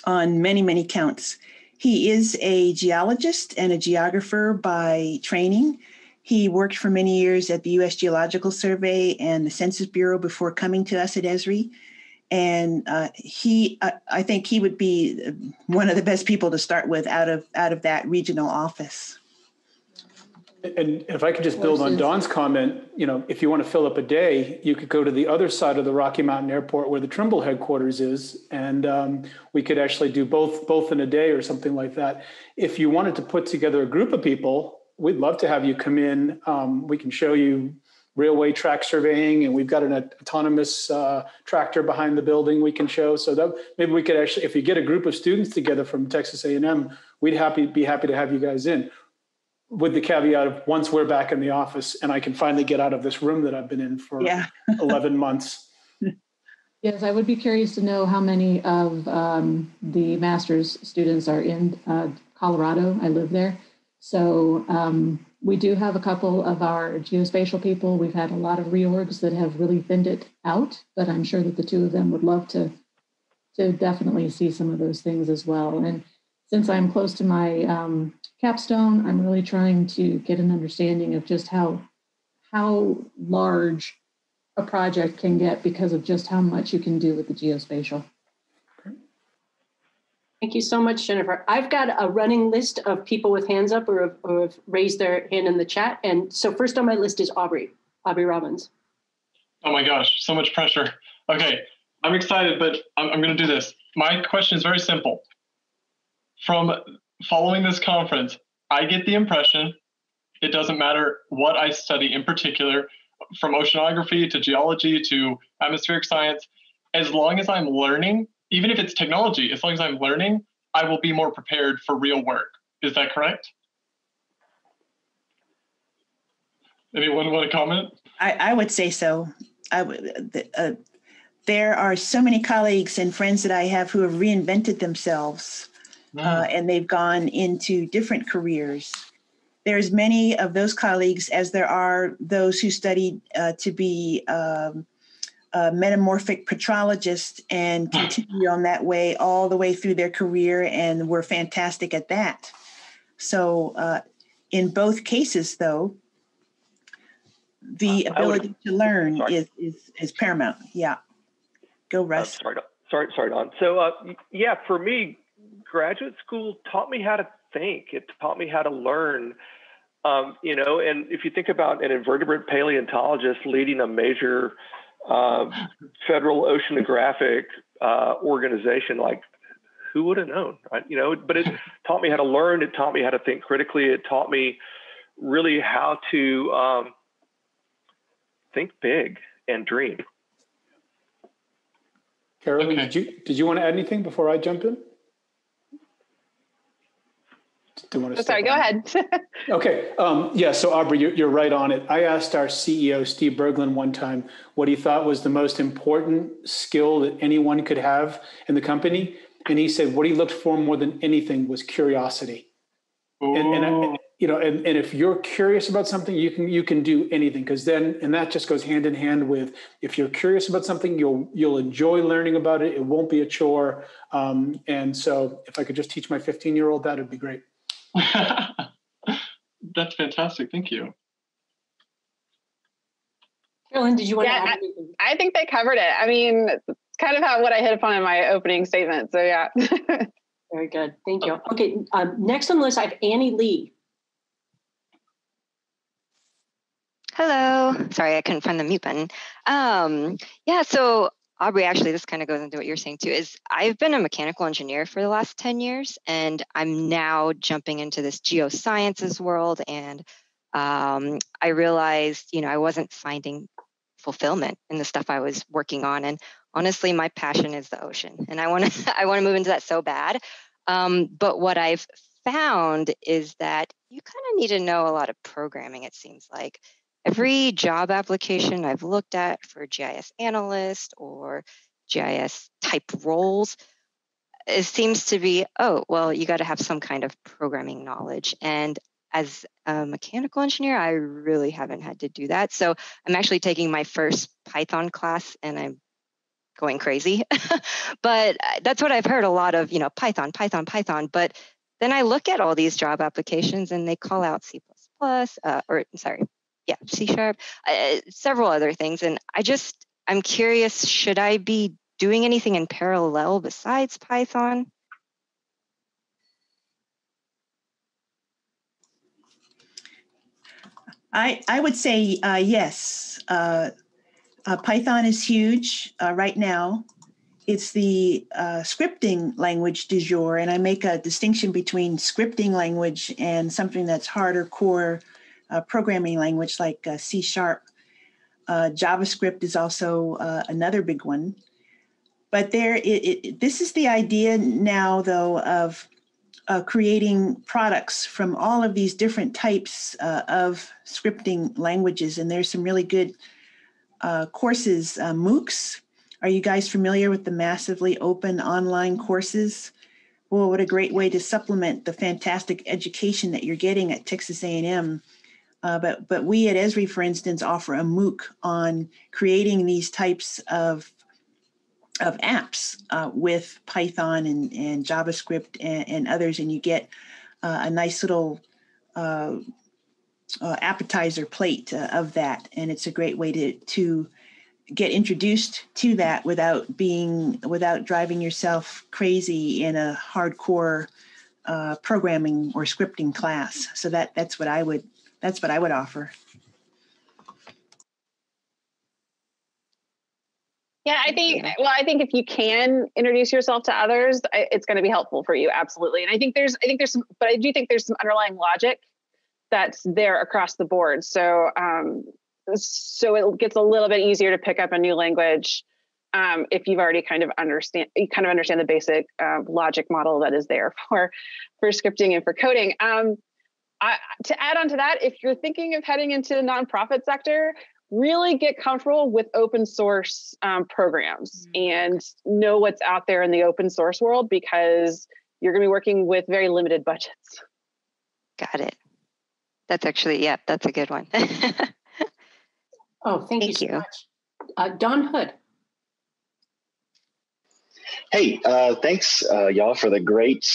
on many, many counts. He is a geologist and a geographer by training. He worked for many years at the U.S. Geological Survey and the Census Bureau before coming to us at Esri. And uh, he, uh, I think, he would be one of the best people to start with out of out of that regional office. And if I could just build on Dawn's comment, you know, if you want to fill up a day, you could go to the other side of the Rocky Mountain Airport where the Trimble headquarters is, and um, we could actually do both both in a day or something like that. If you wanted to put together a group of people, we'd love to have you come in. Um, we can show you railway track surveying, and we've got an autonomous uh, tractor behind the building we can show. So that maybe we could actually, if you get a group of students together from Texas A&M, we'd happy be happy to have you guys in. With the caveat of once we're back in the office and I can finally get out of this room that I've been in for Yeah. 11 months. Yes, I would be curious to know how many of um, the master's students are in uh, Colorado. I live there. So um, we do have a couple of our geospatial people. We've had a lot of reorgs that have really thinned it out, but I'm sure that the two of them would love to to definitely see some of those things as well. And since I'm close to my um, capstone, I'm really trying to get an understanding of just how how large a project can get because of just how much you can do with the geospatial. Thank you so much, Jennifer. I've got a running list of people with hands up or have, or have raised their hand in the chat. And so first on my list is Aubrey, Aubrey Robbins. Oh my gosh, so much pressure. Okay, I'm excited, but I'm, I'm going to do this. My question is very simple. From following this conference, I get the impression it doesn't matter what I study in particular, from oceanography to geology to atmospheric science, as long as I'm learning, even if it's technology, as long as I'm learning, I will be more prepared for real work. Is that correct? Anyone want to comment? I, I would say so. I would. Uh, there are so many colleagues and friends that I have who have reinvented themselves, uh, and they've gone into different careers. There's many of those colleagues as there are those who studied uh, to be um, a metamorphic petrologists and continue on that way all the way through their career and were fantastic at that. So, uh, in both cases, though, the Uh, would- ability to learn Sorry. is, is is paramount. Yeah. Go, Uh, sorry, sorry, sorry, Dawn. So, uh, yeah, for me, graduate school taught me how to think. It taught me how to learn. Um, you know, and if you think about an invertebrate paleontologist leading a major uh, federal oceanographic uh, organization, like who would have known, right? You know, but it taught me how to learn. It taught me how to think critically. It taught me really how to um, think big and dream. Carolyn, Okay. did you did you want to add anything before I jump in? Do you want to Oh, sorry, go on? ahead. Okay. Um, yeah. So Aubrey, you're, you're right on it. I asked our CEO Steve Berglund one time what he thought was the most important skill that anyone could have in the company, and he said what he looked for more than anything was curiosity. And, and Ooh. I, you know, and, and if you're curious about something, you can you can do anything because then and that just goes hand in hand with if you're curious about something, you'll you'll enjoy learning about it. It won't be a chore. Um, and so, if I could just teach my 15 year old that, would be great. That's fantastic. Thank you. Carolyn, did you want Yeah, to I- add anything? I think they covered it. I mean, it's kind of how what I hit upon in my opening statement. So yeah. Very good. Thank you. Okay. Um, next on the list, I have Annie Lee. Hello. Sorry, I couldn't find the mute button. Um, yeah, so Aubrey, actually, this kind of goes into what you're saying too. Is I've been a mechanical engineer for the last 10 years, and I'm now jumping into this geosciences world. And um, I realized, you know, I wasn't finding fulfillment in the stuff I was working on. And honestly, my passion is the ocean, and I want to I want to move into that so bad. Um, but what I've found is that you kind of need to know a lot of programming. It seems like every job application I've looked at for GIS analyst or GIS type roles, it seems to be, oh, well, you got to have some kind of programming knowledge. And as a mechanical engineer, I really haven't had to do that. So I'm actually taking my first Python class and I'm going crazy. but uh, that's what I've heard a lot of, you know, Python, Python, Python. But then I look at all these job applications and they call out C++, uh, or sorry, yeah, C sharp, uh, several other things. And I just, I'm curious, should I be doing anything in parallel besides Python? I, I would say uh, yes. Uh, uh, Python is huge uh, right now. it's the uh, scripting language du jour, and I make a distinction between scripting language and something that's harder core uh, programming language like uh, C sharp. Uh, JavaScript is also uh, another big one. But there, it, it, this is the idea now, though, of uh, creating products from all of these different types of scripting languages, and there's some really good courses, MOOCs are you guys familiar with the massively open online courses? Well, what a great way to supplement the fantastic education that you're getting at Texas A&M. Uh, but but we at Esri, for instance, offer a MOOC on creating these types of of apps uh, with Python and, and JavaScript and, and others, and you get uh, a nice little uh, uh, appetizer plate uh, of that, and it's a great way to to get introduced to that without being without driving yourself crazy in a hardcore programming or scripting class. So that that's what I would that's what I would offer. Yeah, I think well, I think if you can introduce yourself to others, it's going to be helpful for you absolutely. And I think there's I think there's some but I do think there's some underlying logic that's there across the board. So um, so it gets a little bit easier to pick up a new language um, if you've already kind of understand you kind of understand the basic uh, logic model that is there for for scripting and for coding. Um, I, to add on to that, if you're thinking of heading into the nonprofit sector, really get comfortable with open source um, programs mm-hmm. and know what's out there in the open source world because you're going to be working with very limited budgets. Got it. That's actually, yeah, that's a good one. Oh, thank, thank you so you. much. Uh, Don Hood. Hey, uh, thanks, uh, y'all, for the great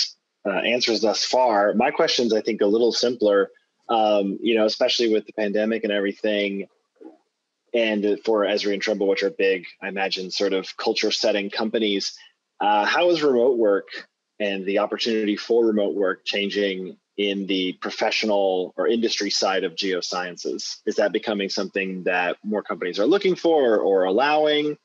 uh, answers thus far. My question's, I think, a little simpler. Um, you know, especially with the pandemic and everything, and for Esri and Trimble, which are big, I imagine, sort of culture-setting companies. Uh, how is remote work and the opportunity for remote work changing in the professional or industry side of geosciences? Is that becoming something that more companies are looking for or allowing?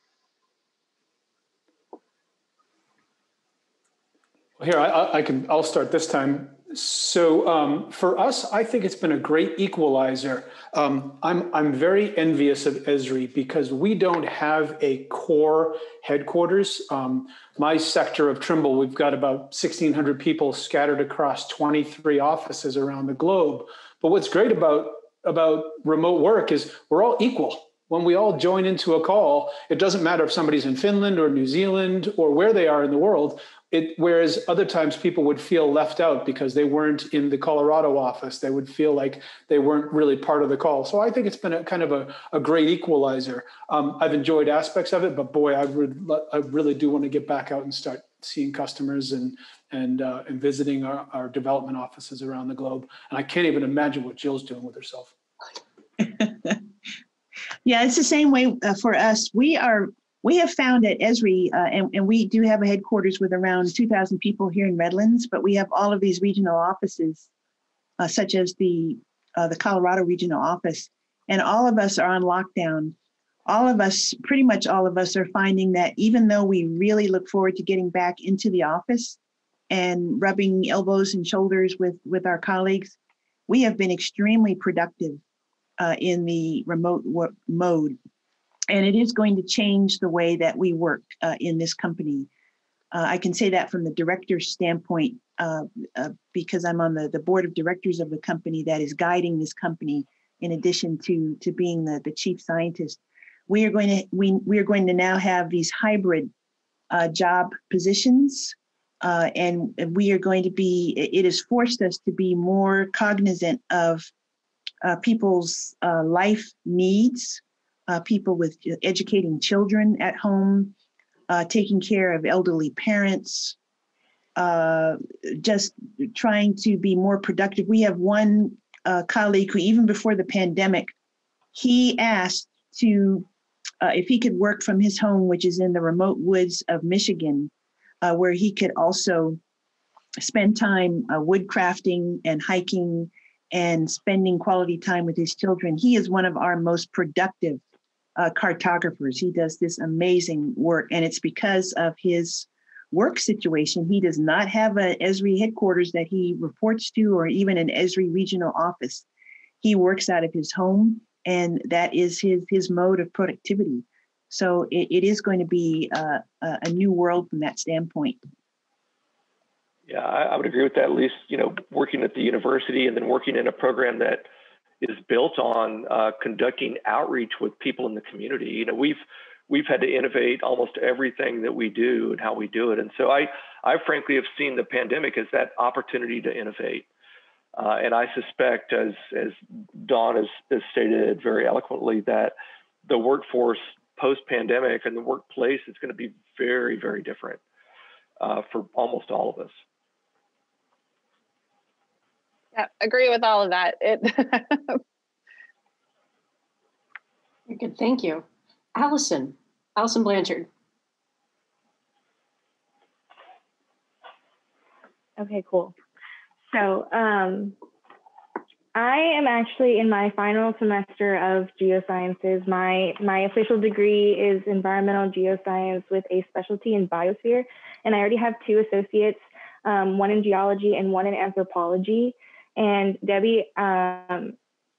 Here, I, I can. I'll start this time. So um, for us, I think it's been a great equalizer. Um, I'm I'm very envious of Esri because we don't have a core headquarters. Um, my sector of Trimble, we've got about 1,600 people scattered across 23 offices around the globe. But what's great about about remote work is we're all equal. When we all join into a call, it doesn't matter if somebody's in Finland or New Zealand or where they are in the world it whereas other times people would feel left out because they weren't in the colorado office. They would feel like they weren't really part of the call. So i think it's been a kind of a, a great equalizer. Um, i've enjoyed aspects of it but boy i would i really do want to get back out and start seeing customers and and uh, and visiting our, our development offices around the globe. And i can't even imagine what jill's doing with herself. Yeah it's the same way uh, for us. We are we have found at Esri, uh, and, and, we do have a headquarters with around 2,000 people here in Redlands, but we have all of these regional offices, uh, such as the uh, the Colorado regional office, and all of us are on lockdown. All of us, pretty much all of us, are finding that even though we really look forward to getting back into the office and rubbing elbows and shoulders with with our colleagues, we have been extremely productive uh, in the remote work mode and it is going to change the way that we work uh, in this company. Uh, I can say that from the director's standpoint uh, uh, because I'm on the, the board of directors of the company that is guiding this company in addition to, to being the, the chief scientist. We are going to we, we are going to now have these hybrid uh, job positions uh, and we are going to be it has forced us to be more cognizant of people's life needs uh, people with educating children at home, uh, taking care of elderly parents, uh, just trying to be more productive. We have one uh, colleague who, even before the pandemic, he asked to uh, if he could work from his home, which is in the remote woods of Michigan, uh, where he could also spend time wood crafting and hiking and spending quality time with his children. He is one of our most productive uh, cartographers. He does this amazing work, and it's because of his work situation. He does not have an Esri headquarters that he reports to, or even an Esri regional office. He works out of his home, and that is his his mode of productivity. So it, it is going to be uh, a new world from that standpoint. Yeah, I, I would agree with that. At least, you know, working at the university and then working in a program that is built on uh, conducting outreach with people in the community. You know, we've we've had to innovate almost everything that we do and how we do it. And so I I frankly have seen the pandemic as that opportunity to innovate. Uh, and I suspect, as as Dawn has, has stated very eloquently, that the workforce post pandemic and the workplace is going to be very very different uh, for almost all of us. Yeah, agree with all of that. It Good, thank you. Allison, Allison Blanchard. Okay, cool. So um, I am actually in my final semester of geosciences. My my official degree is environmental geoscience with a specialty in biosphere, and I already have two associates, um, one in geology and one in anthropology. And Debbie, um,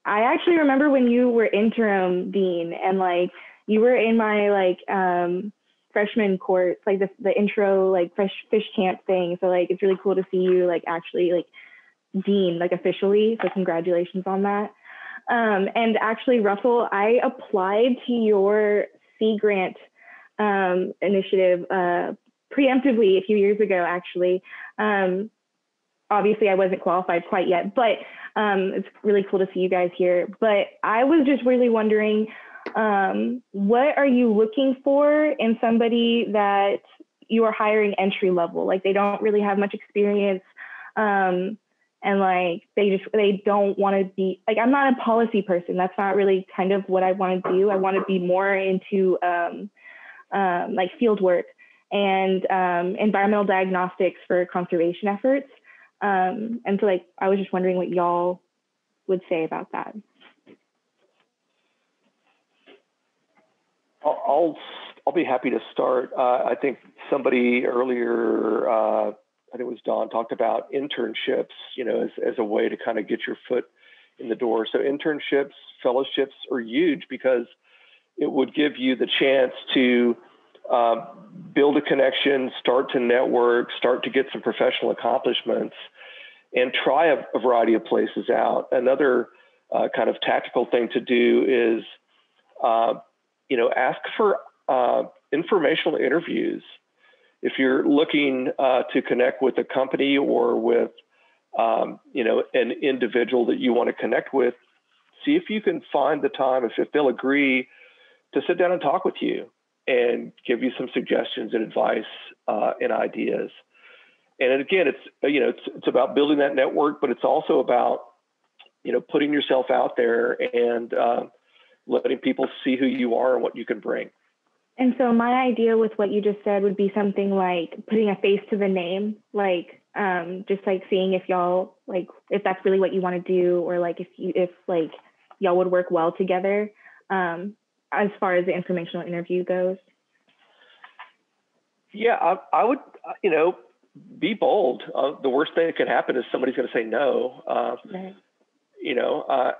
I actually remember when you were interim dean and like you were in my like um, freshman course, like the the intro like fresh fish camp thing. So like it's really cool to see you like actually like dean like officially. So congratulations on that. Um, and actually, Russell, I applied to your Sea Grant um, initiative uh, preemptively a few years ago, actually. Um, obviously I wasn't qualified quite yet, but um, it's really cool to see you guys here. But I was just really wondering, um, what are you looking for in somebody that you are hiring entry level? Like they don't really have much experience. Um, and like they just they don't want to be like i'm not a policy person that's not really kind of what i want to do i want to be more into um, um, like field work and um, environmental diagnostics for conservation efforts um, and so like I was just wondering what y'all would say about that. I'll I'll, be happy to start. Uh, I think somebody earlier, uh, I think it was Dawn, talked about internships. You know, as as a way to kind of get your foot in the door. So internships, fellowships are huge because it would give you the chance to uh, build a connection, start to network, start to get some professional accomplishments, and try a, a variety of places out. Another uh, kind of tactical thing to do is, uh, you know, ask for uh, informational interviews. If you're looking uh, to connect with a company or with, um, you know, an individual that you want to connect with, see if you can find the time, if, if they'll agree to sit down and talk with you and give you some suggestions and advice uh, and ideas. And again, it's you know it's, it's about building that network, but it's also about you know putting yourself out there and uh, letting people see who you are and what you can bring. And so my idea with what you just said would be something like putting a face to the name, like um, just like seeing if y'all like if that's really what you want to do, or like if you if like y'all would work well together. Um, as far as the informational interview goes? Yeah, I, I would, uh, you know, be bold. Uh, the worst thing that could happen is somebody's going to say no. Uh, right. You know, uh,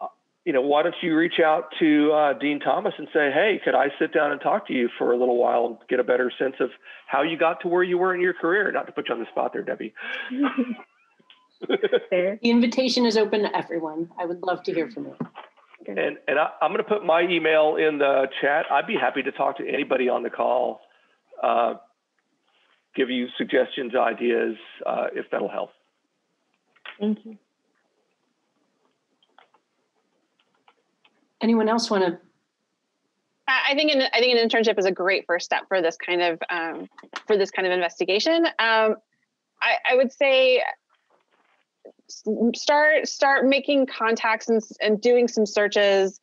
uh, you know, why don't you reach out to uh, Dean Thomas and say, "Hey, could I sit down and talk to you for a little while and get a better sense of how you got to where you were in your career?" Not to put you on the spot there, Debbie. the invitation is open to everyone. I would love to hear from you. And, and I, am going to put my email in the chat. I'd be happy to talk to anybody on the call, uh, give you suggestions, ideas, uh, if that'll help. Thank you. Anyone else want to? I think an, I think an internship is a great first step for this kind of um, for this kind of investigation. Um, I, I would say start start making contacts and, and doing some searches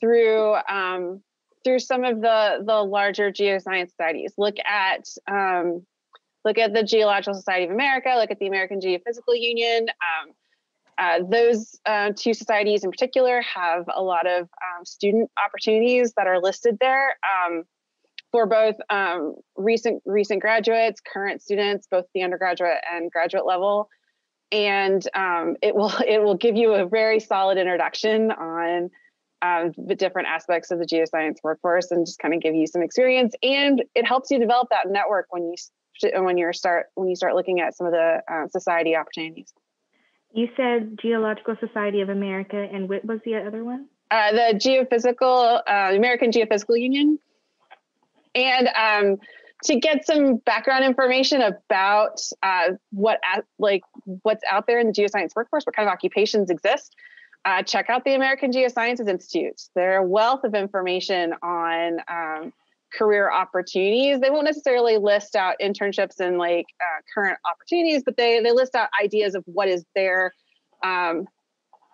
through um, through some of the the larger geoscience societies. Look at um, look at the Geological Society of America. Look at the American Geophysical Union. Um, uh, those uh, two societies in particular have a lot of um, student opportunities that are listed there um, for both um, recent recent graduates, current students, both the undergraduate and graduate level, and um, it will it will give you a very solid introduction on um, the different aspects of the geoscience workforce and just kind of give you some experience, and it helps you develop that network when you when you start when you start looking at some of the uh, society opportunities. You said Geological Society of America, and what was the other one? Uh, the Geophysical uh, American Geophysical Union, and um, to get some background information about uh, what like what's out there in the geoscience workforce, what kind of occupations exist. Uh, check out the American Geosciences Institute. They're a wealth of information on um, career opportunities. They won't necessarily list out internships and like uh, current opportunities, but they they list out ideas of what is there, um,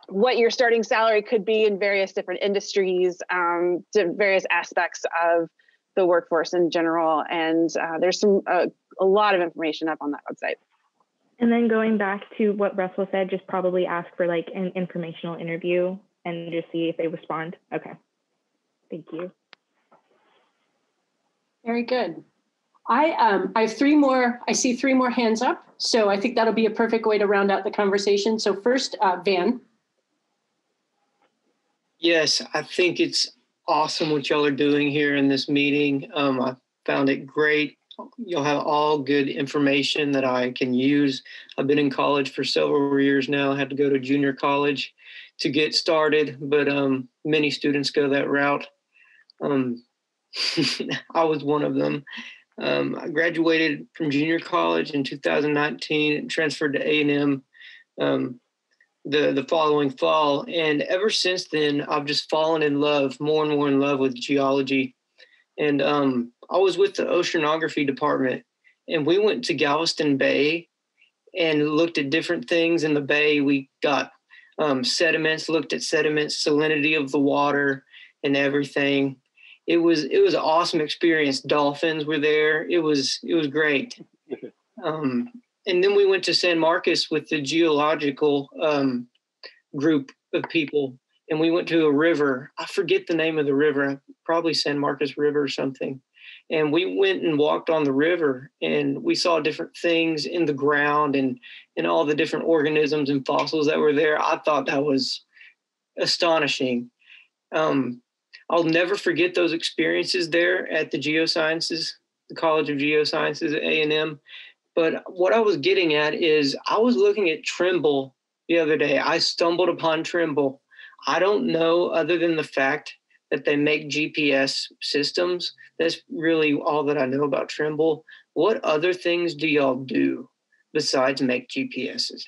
what your starting salary could be in various different industries, um, various aspects of the workforce in general. And uh, there's some uh, a lot of information up on that website. And then going back to what Russell said, just probably ask for like an informational interview and just see if they respond. Okay. Thank you. Very good. I um, I have three more. I see three more hands up, so I think that'll be a perfect way to round out the conversation. So first, uh, Van. Yes, I think it's awesome what y'all are doing here in this meeting. Um, I found it great. You'll have all good information that I can use. I've been in college for several years now. I had to go to junior college to get started, but um, many students go that route. Um, I was one of them. Um, I graduated from junior college in 2019 and transferred to A&M the, the following fall. And ever since then, I've just fallen in love, more and more in love with geology. And um, I was with the oceanography department and we went to Galveston Bay and looked at different things in the bay. We got um, sediments, looked at sediments, salinity of the water and everything it was it was an awesome experience. Dolphins were there. It was it was great. Um, and then we went to San Marcos with the geological um, group of people, and we went to a river. I forget the name of the river, probably San Marcos River or something. And we went and walked on the river, and we saw different things in the ground and and all the different organisms and fossils that were there. I thought that was astonishing. Um, I'll never forget those experiences there at the geosciences, the College of Geosciences at A&M. But what I was getting at is I was looking at Trimble the other day. I stumbled upon Trimble. I don't know other than the fact that they make GPS systems. That's really all that I know about Trimble. What other things do y'all do besides make GPSs?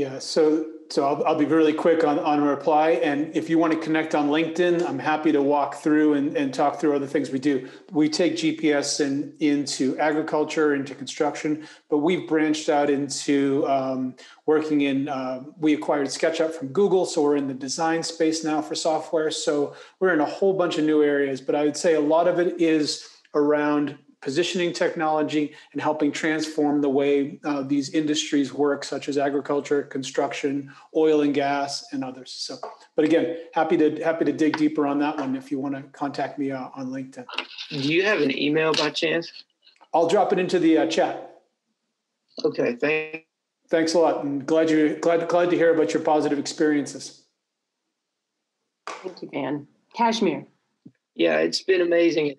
Yeah, so so I'll, I'll be really quick on, on a reply. And if you want to connect on LinkedIn, I'm happy to walk through and, and talk through other things we do. We take GPS in, into agriculture, into construction, but we've branched out into um, working in, uh, we acquired SketchUp from Google. So we're in the design space now for software. So we're in a whole bunch of new areas, but I would say a lot of it is around positioning technology and helping transform the way uh, these industries work, such as agriculture, construction, oil and gas, and others. So, but again, happy to happy to dig deeper on that one if you want to contact me uh, on LinkedIn. Do you have an email by chance? I'll drop it into the uh, chat. Okay, Thanks. Thanks a lot, and glad you glad glad to hear about your positive experiences. Thank you, Van. Kashmir. Yeah, it's been amazing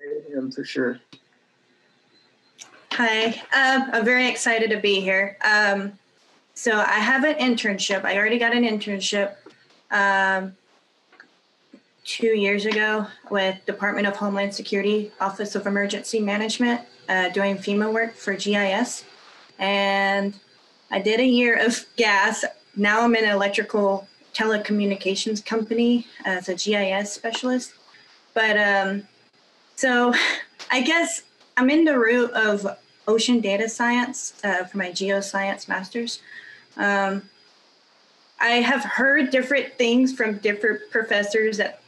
for sure. Hi, um, I'm very excited to be here. Um, so I have an internship. I already got an internship um, two years ago with Department of Homeland Security Office of Emergency Management uh, doing FEMA work for GIS. And I did a year of gas. Now I'm in an electrical telecommunications company as a GIS specialist. But um, so I guess I'm in the root of ocean data science uh, for my geoscience master's. Um, I have heard different things from different professors at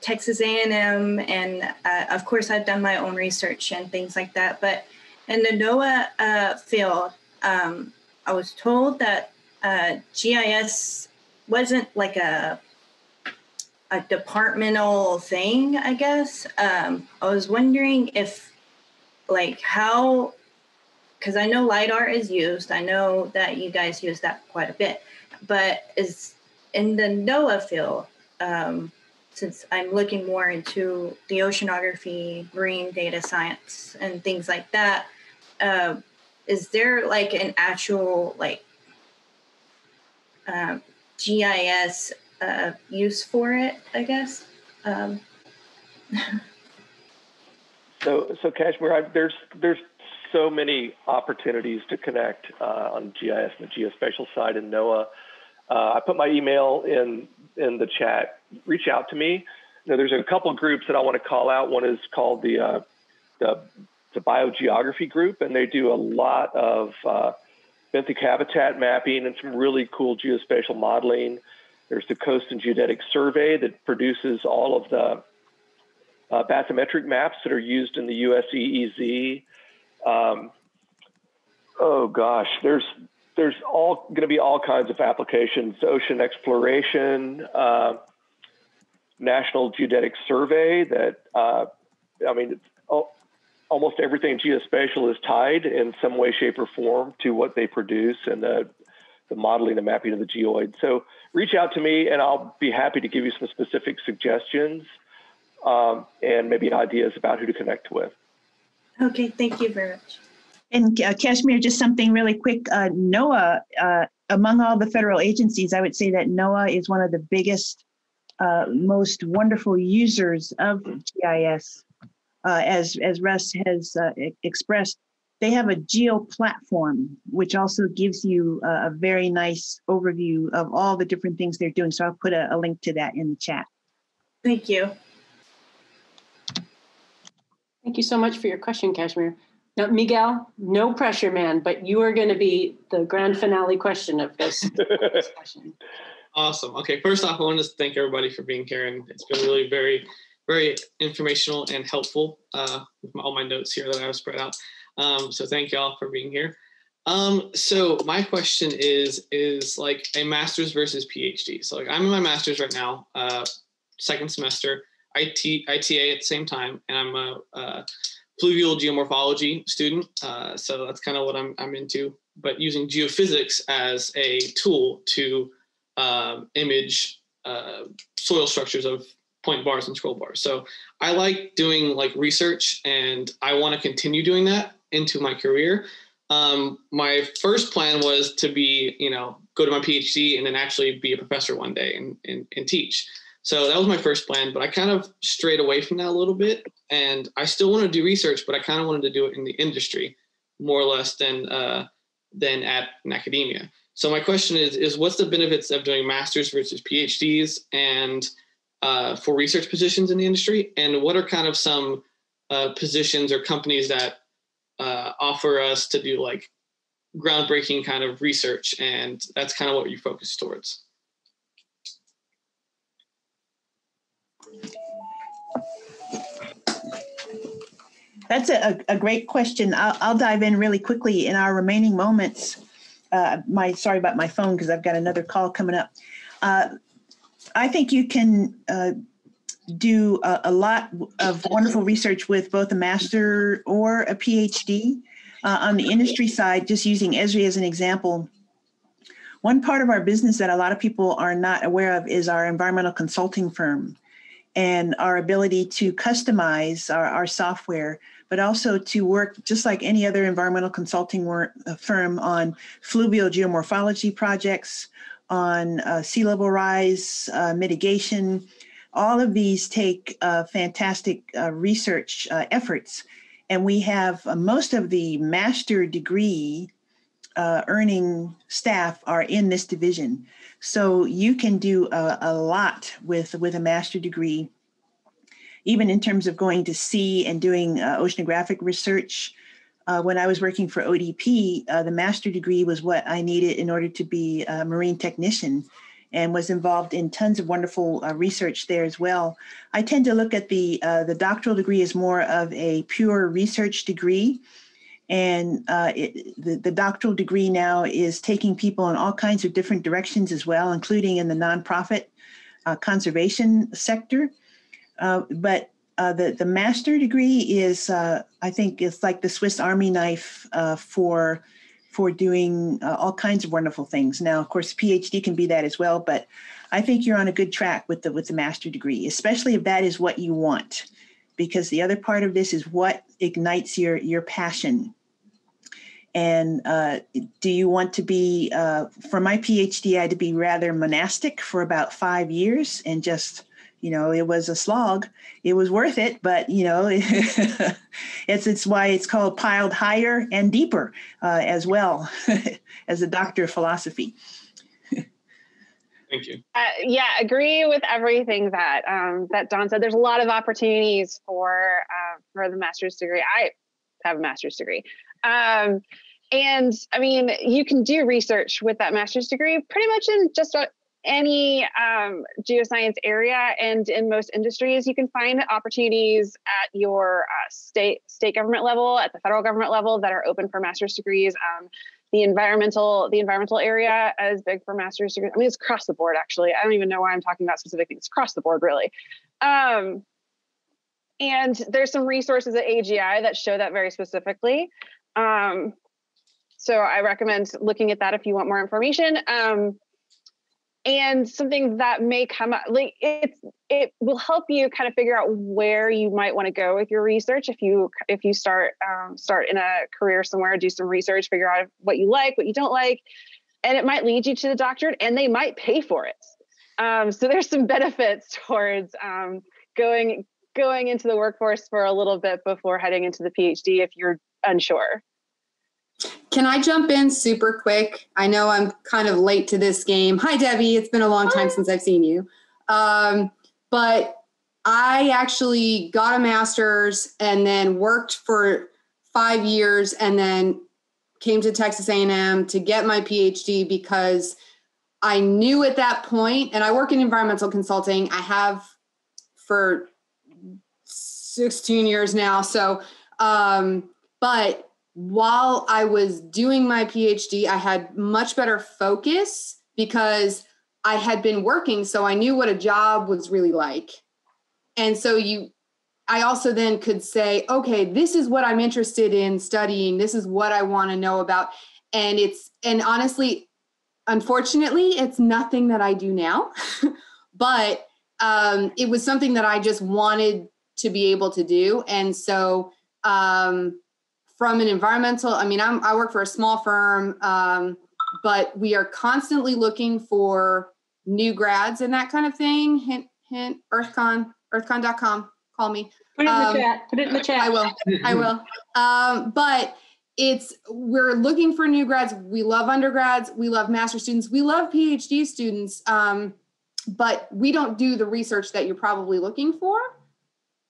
Texas A&M, and uh, of course, I've done my own research and things like that. But in the NOAA uh, field, um, I was told that uh, GIS wasn't like a a departmental thing, I guess. Um, I was wondering if, like, how, because I know LIDAR is used. I know that you guys use that quite a bit, but is in the NOAA field, um, since I'm looking more into the oceanography, marine data science, and things like that, uh, is there like an actual like um, GIS uh, use for it, I guess. Um. so, so Kashmir, I, there's there's so many opportunities to connect uh, on GIS and the geospatial side in NOAA. Uh, I put my email in in the chat. Reach out to me. There's a couple groups that I want to call out. One is called the uh, the, the biogeography group, and they do a lot of uh, benthic habitat mapping and some really cool geospatial modeling. There's the Coast and Geodetic Survey that produces all of the uh, bathymetric maps that are used in the US EEZ. Um, oh gosh, there's there's all going to be all kinds of applications: ocean exploration, uh, National Geodetic Survey. That uh, I mean, almost everything geospatial is tied in some way, shape, or form to what they produce and the the modeling and mapping of the geoid. So reach out to me and I'll be happy to give you some specific suggestions um, and maybe ideas about who to connect with. Okay, thank you very much. And uh, Kashmir, just something really quick. Uh, NOAA, uh, among all the federal agencies, I would say that NOAA is one of the biggest, uh, most wonderful users of GIS. Uh, as as Russ has uh, expressed, they have a geo platform, which also gives you a, a, very nice overview of all the different things they're doing. So I'll put a, a link to that in the chat. Thank you. Thank you so much for your question, Kashmir. Now, Miguel, no pressure, man, but you are going to be the grand finale question of this discussion. Awesome. Okay, first off, I want to thank everybody for being here, and it's been really very, very informational and helpful uh, with all my notes here that I have spread out. Um, so thank y'all for being here. Um, so my question is, is like a master's versus PhD. So like I'm in my master's right now, uh, second semester, IT, ITA at the same time, and I'm a, a fluvial geomorphology student. Uh, so that's kind of what I'm, I'm into, but using geophysics as a tool to um, image uh, soil structures of point bars and scroll bars. So I like doing like research and I want to continue doing that into my career. Um, my first plan was to be, you know, go to my PhD and then actually be a professor one day and, and, and teach. So that was my first plan, but I kind of strayed away from that a little bit. And I still want to do research, but I kind of wanted to do it in the industry more or less than, uh, than at in academia. So my question is, is what's the benefits of doing masters versus PhDs and uh, for research positions in the industry? And what are kind of some uh, positions or companies that uh, offer us to do like groundbreaking kind of research, and that's kind of what you focus towards. That's a, a great question. I'll, I'll dive in really quickly in our remaining moments. Uh, my sorry about my phone because I've got another call coming up. Uh, I think you can uh, do a, a, lot of wonderful research with both a master or a PhD. Uh, on the industry side, just using Esri as an example, one part of our business that a lot of people are not aware of is our environmental consulting firm and our ability to customize our, our software, but also to work just like any other environmental consulting work, uh, firm on fluvial geomorphology projects, on uh, sea level rise uh, mitigation, all of these take uh, fantastic uh, research uh, efforts. And we have most of the master degree earning staff are in this division. So you can do a, a, lot with, with a master degree, even in terms of going to sea and doing uh, oceanographic research. when I was working for ODP, the master degree was what I needed in order to be a marine technician and was involved in tons of wonderful uh, research there as well. I tend to look at the uh, the doctoral degree as more of a pure research degree, And uh, it, the, the doctoral degree now is taking people in all kinds of different directions as well, including in the nonprofit uh, conservation sector. Uh, but uh, the the master degree is, uh, I think, it's like the Swiss Army knife uh, for for doing uh, all kinds of wonderful things. Now, of course, PhD can be that as well, but I think you're on a good track with the with the master degree, especially if that is what you want, because the other part of this is what ignites your your passion. And uh, do you want to be? Uh, for my PhD, I had to be rather monastic for about five years and just you know it was a slog it was worth it but you know it's it's why it's called piled higher and deeper uh, as well as a doctor of philosophy Thank you. Uh, yeah, agree with everything that um, that Dawn said. There's a lot of opportunities for uh, for the master's degree. I have a master's degree, um, and I mean, you can do research with that master's degree pretty much in just any um, geoscience area and in most industries, you can find opportunities at your uh, state state government level, at the federal government level that are open for master's degrees. Um, the environmental the environmental area is big for master's degrees. I mean, it's across the board. Actually, I don't even know why I'm talking about specific things. It's across the board, really. Um, and there's some resources at AGI that show that very specifically. Um, so I recommend looking at that if you want more information. Um, and something that may come up like it's it will help you kind of figure out where you might want to go with your research if you if you start um, start in a career somewhere do some research figure out what you like what you don't like and it might lead you to the doctorate and they might pay for it um, so there's some benefits towards um, going going into the workforce for a little bit before heading into the phd if you're unsure can I jump in super quick? I know I'm kind of late to this game. Hi, Debbie. It's been a long time since I've seen you. Um, but I actually got a master's and then worked for five years and then came to Texas A&M to get my PhD because I knew at that point, and I work in environmental consulting. I have for 16 years now. So, um, but while I was doing my PhD, I had much better focus because I had been working, so I knew what a job was really like. And so you I also then could say, okay, this is what I'm interested in studying. This is what I want to know about. And it's and honestly, unfortunately, it's nothing that I do now. but um, it was something that I just wanted to be able to do. And so um, from an environmental, I mean, I'm, I work for a small firm, um, but we are constantly looking for new grads and that kind of thing. Hint, hint, EarthCon, earthcon.com, call me. Put it in um, the chat. Put it in the chat. I will. I will. Um, but it's we're looking for new grads. We love undergrads. We love master students. We love PhD students. Um, but we don't do the research that you're probably looking for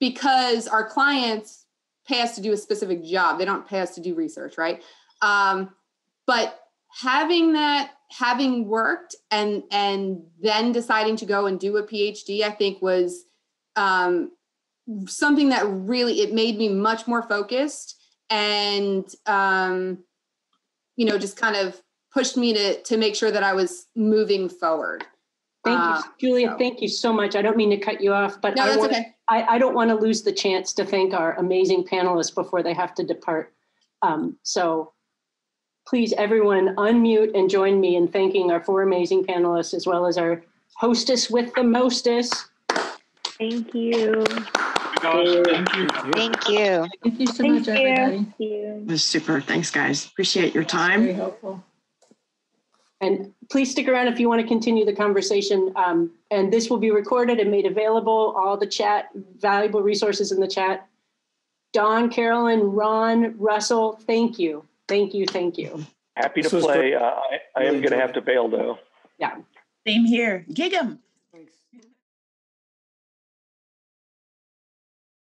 because our clients pay us to do a specific job. They don't pay us to do research, right? Um, but having that, having worked and and then deciding to go and do a PhD, I think was um, something that really it made me much more focused and um, you know just kind of pushed me to to make sure that I was moving forward. Thank you, uh, Julia. So. Thank you so much. I don't mean to cut you off, but no, I, want, okay. I, I, don't want to lose the chance to thank our amazing panelists before they have to depart. Um, so please, everyone, unmute and join me in thanking our four amazing panelists as well as our hostess with the mostest. Thank you. Thank you. Thank you. Thank you so Thank much, you. everybody. Thank you. It was super. Thanks, guys. Appreciate your Very time. helpful. And please stick around if you want to continue the conversation. Um, and this will be recorded and made available, all the chat, valuable resources in the chat. Dawn, Carolyn, Ron, Russell, thank you. Thank you. Thank you. Happy to play. Uh, I, I am going to have to bail though. Yeah. Same here. Gig 'em.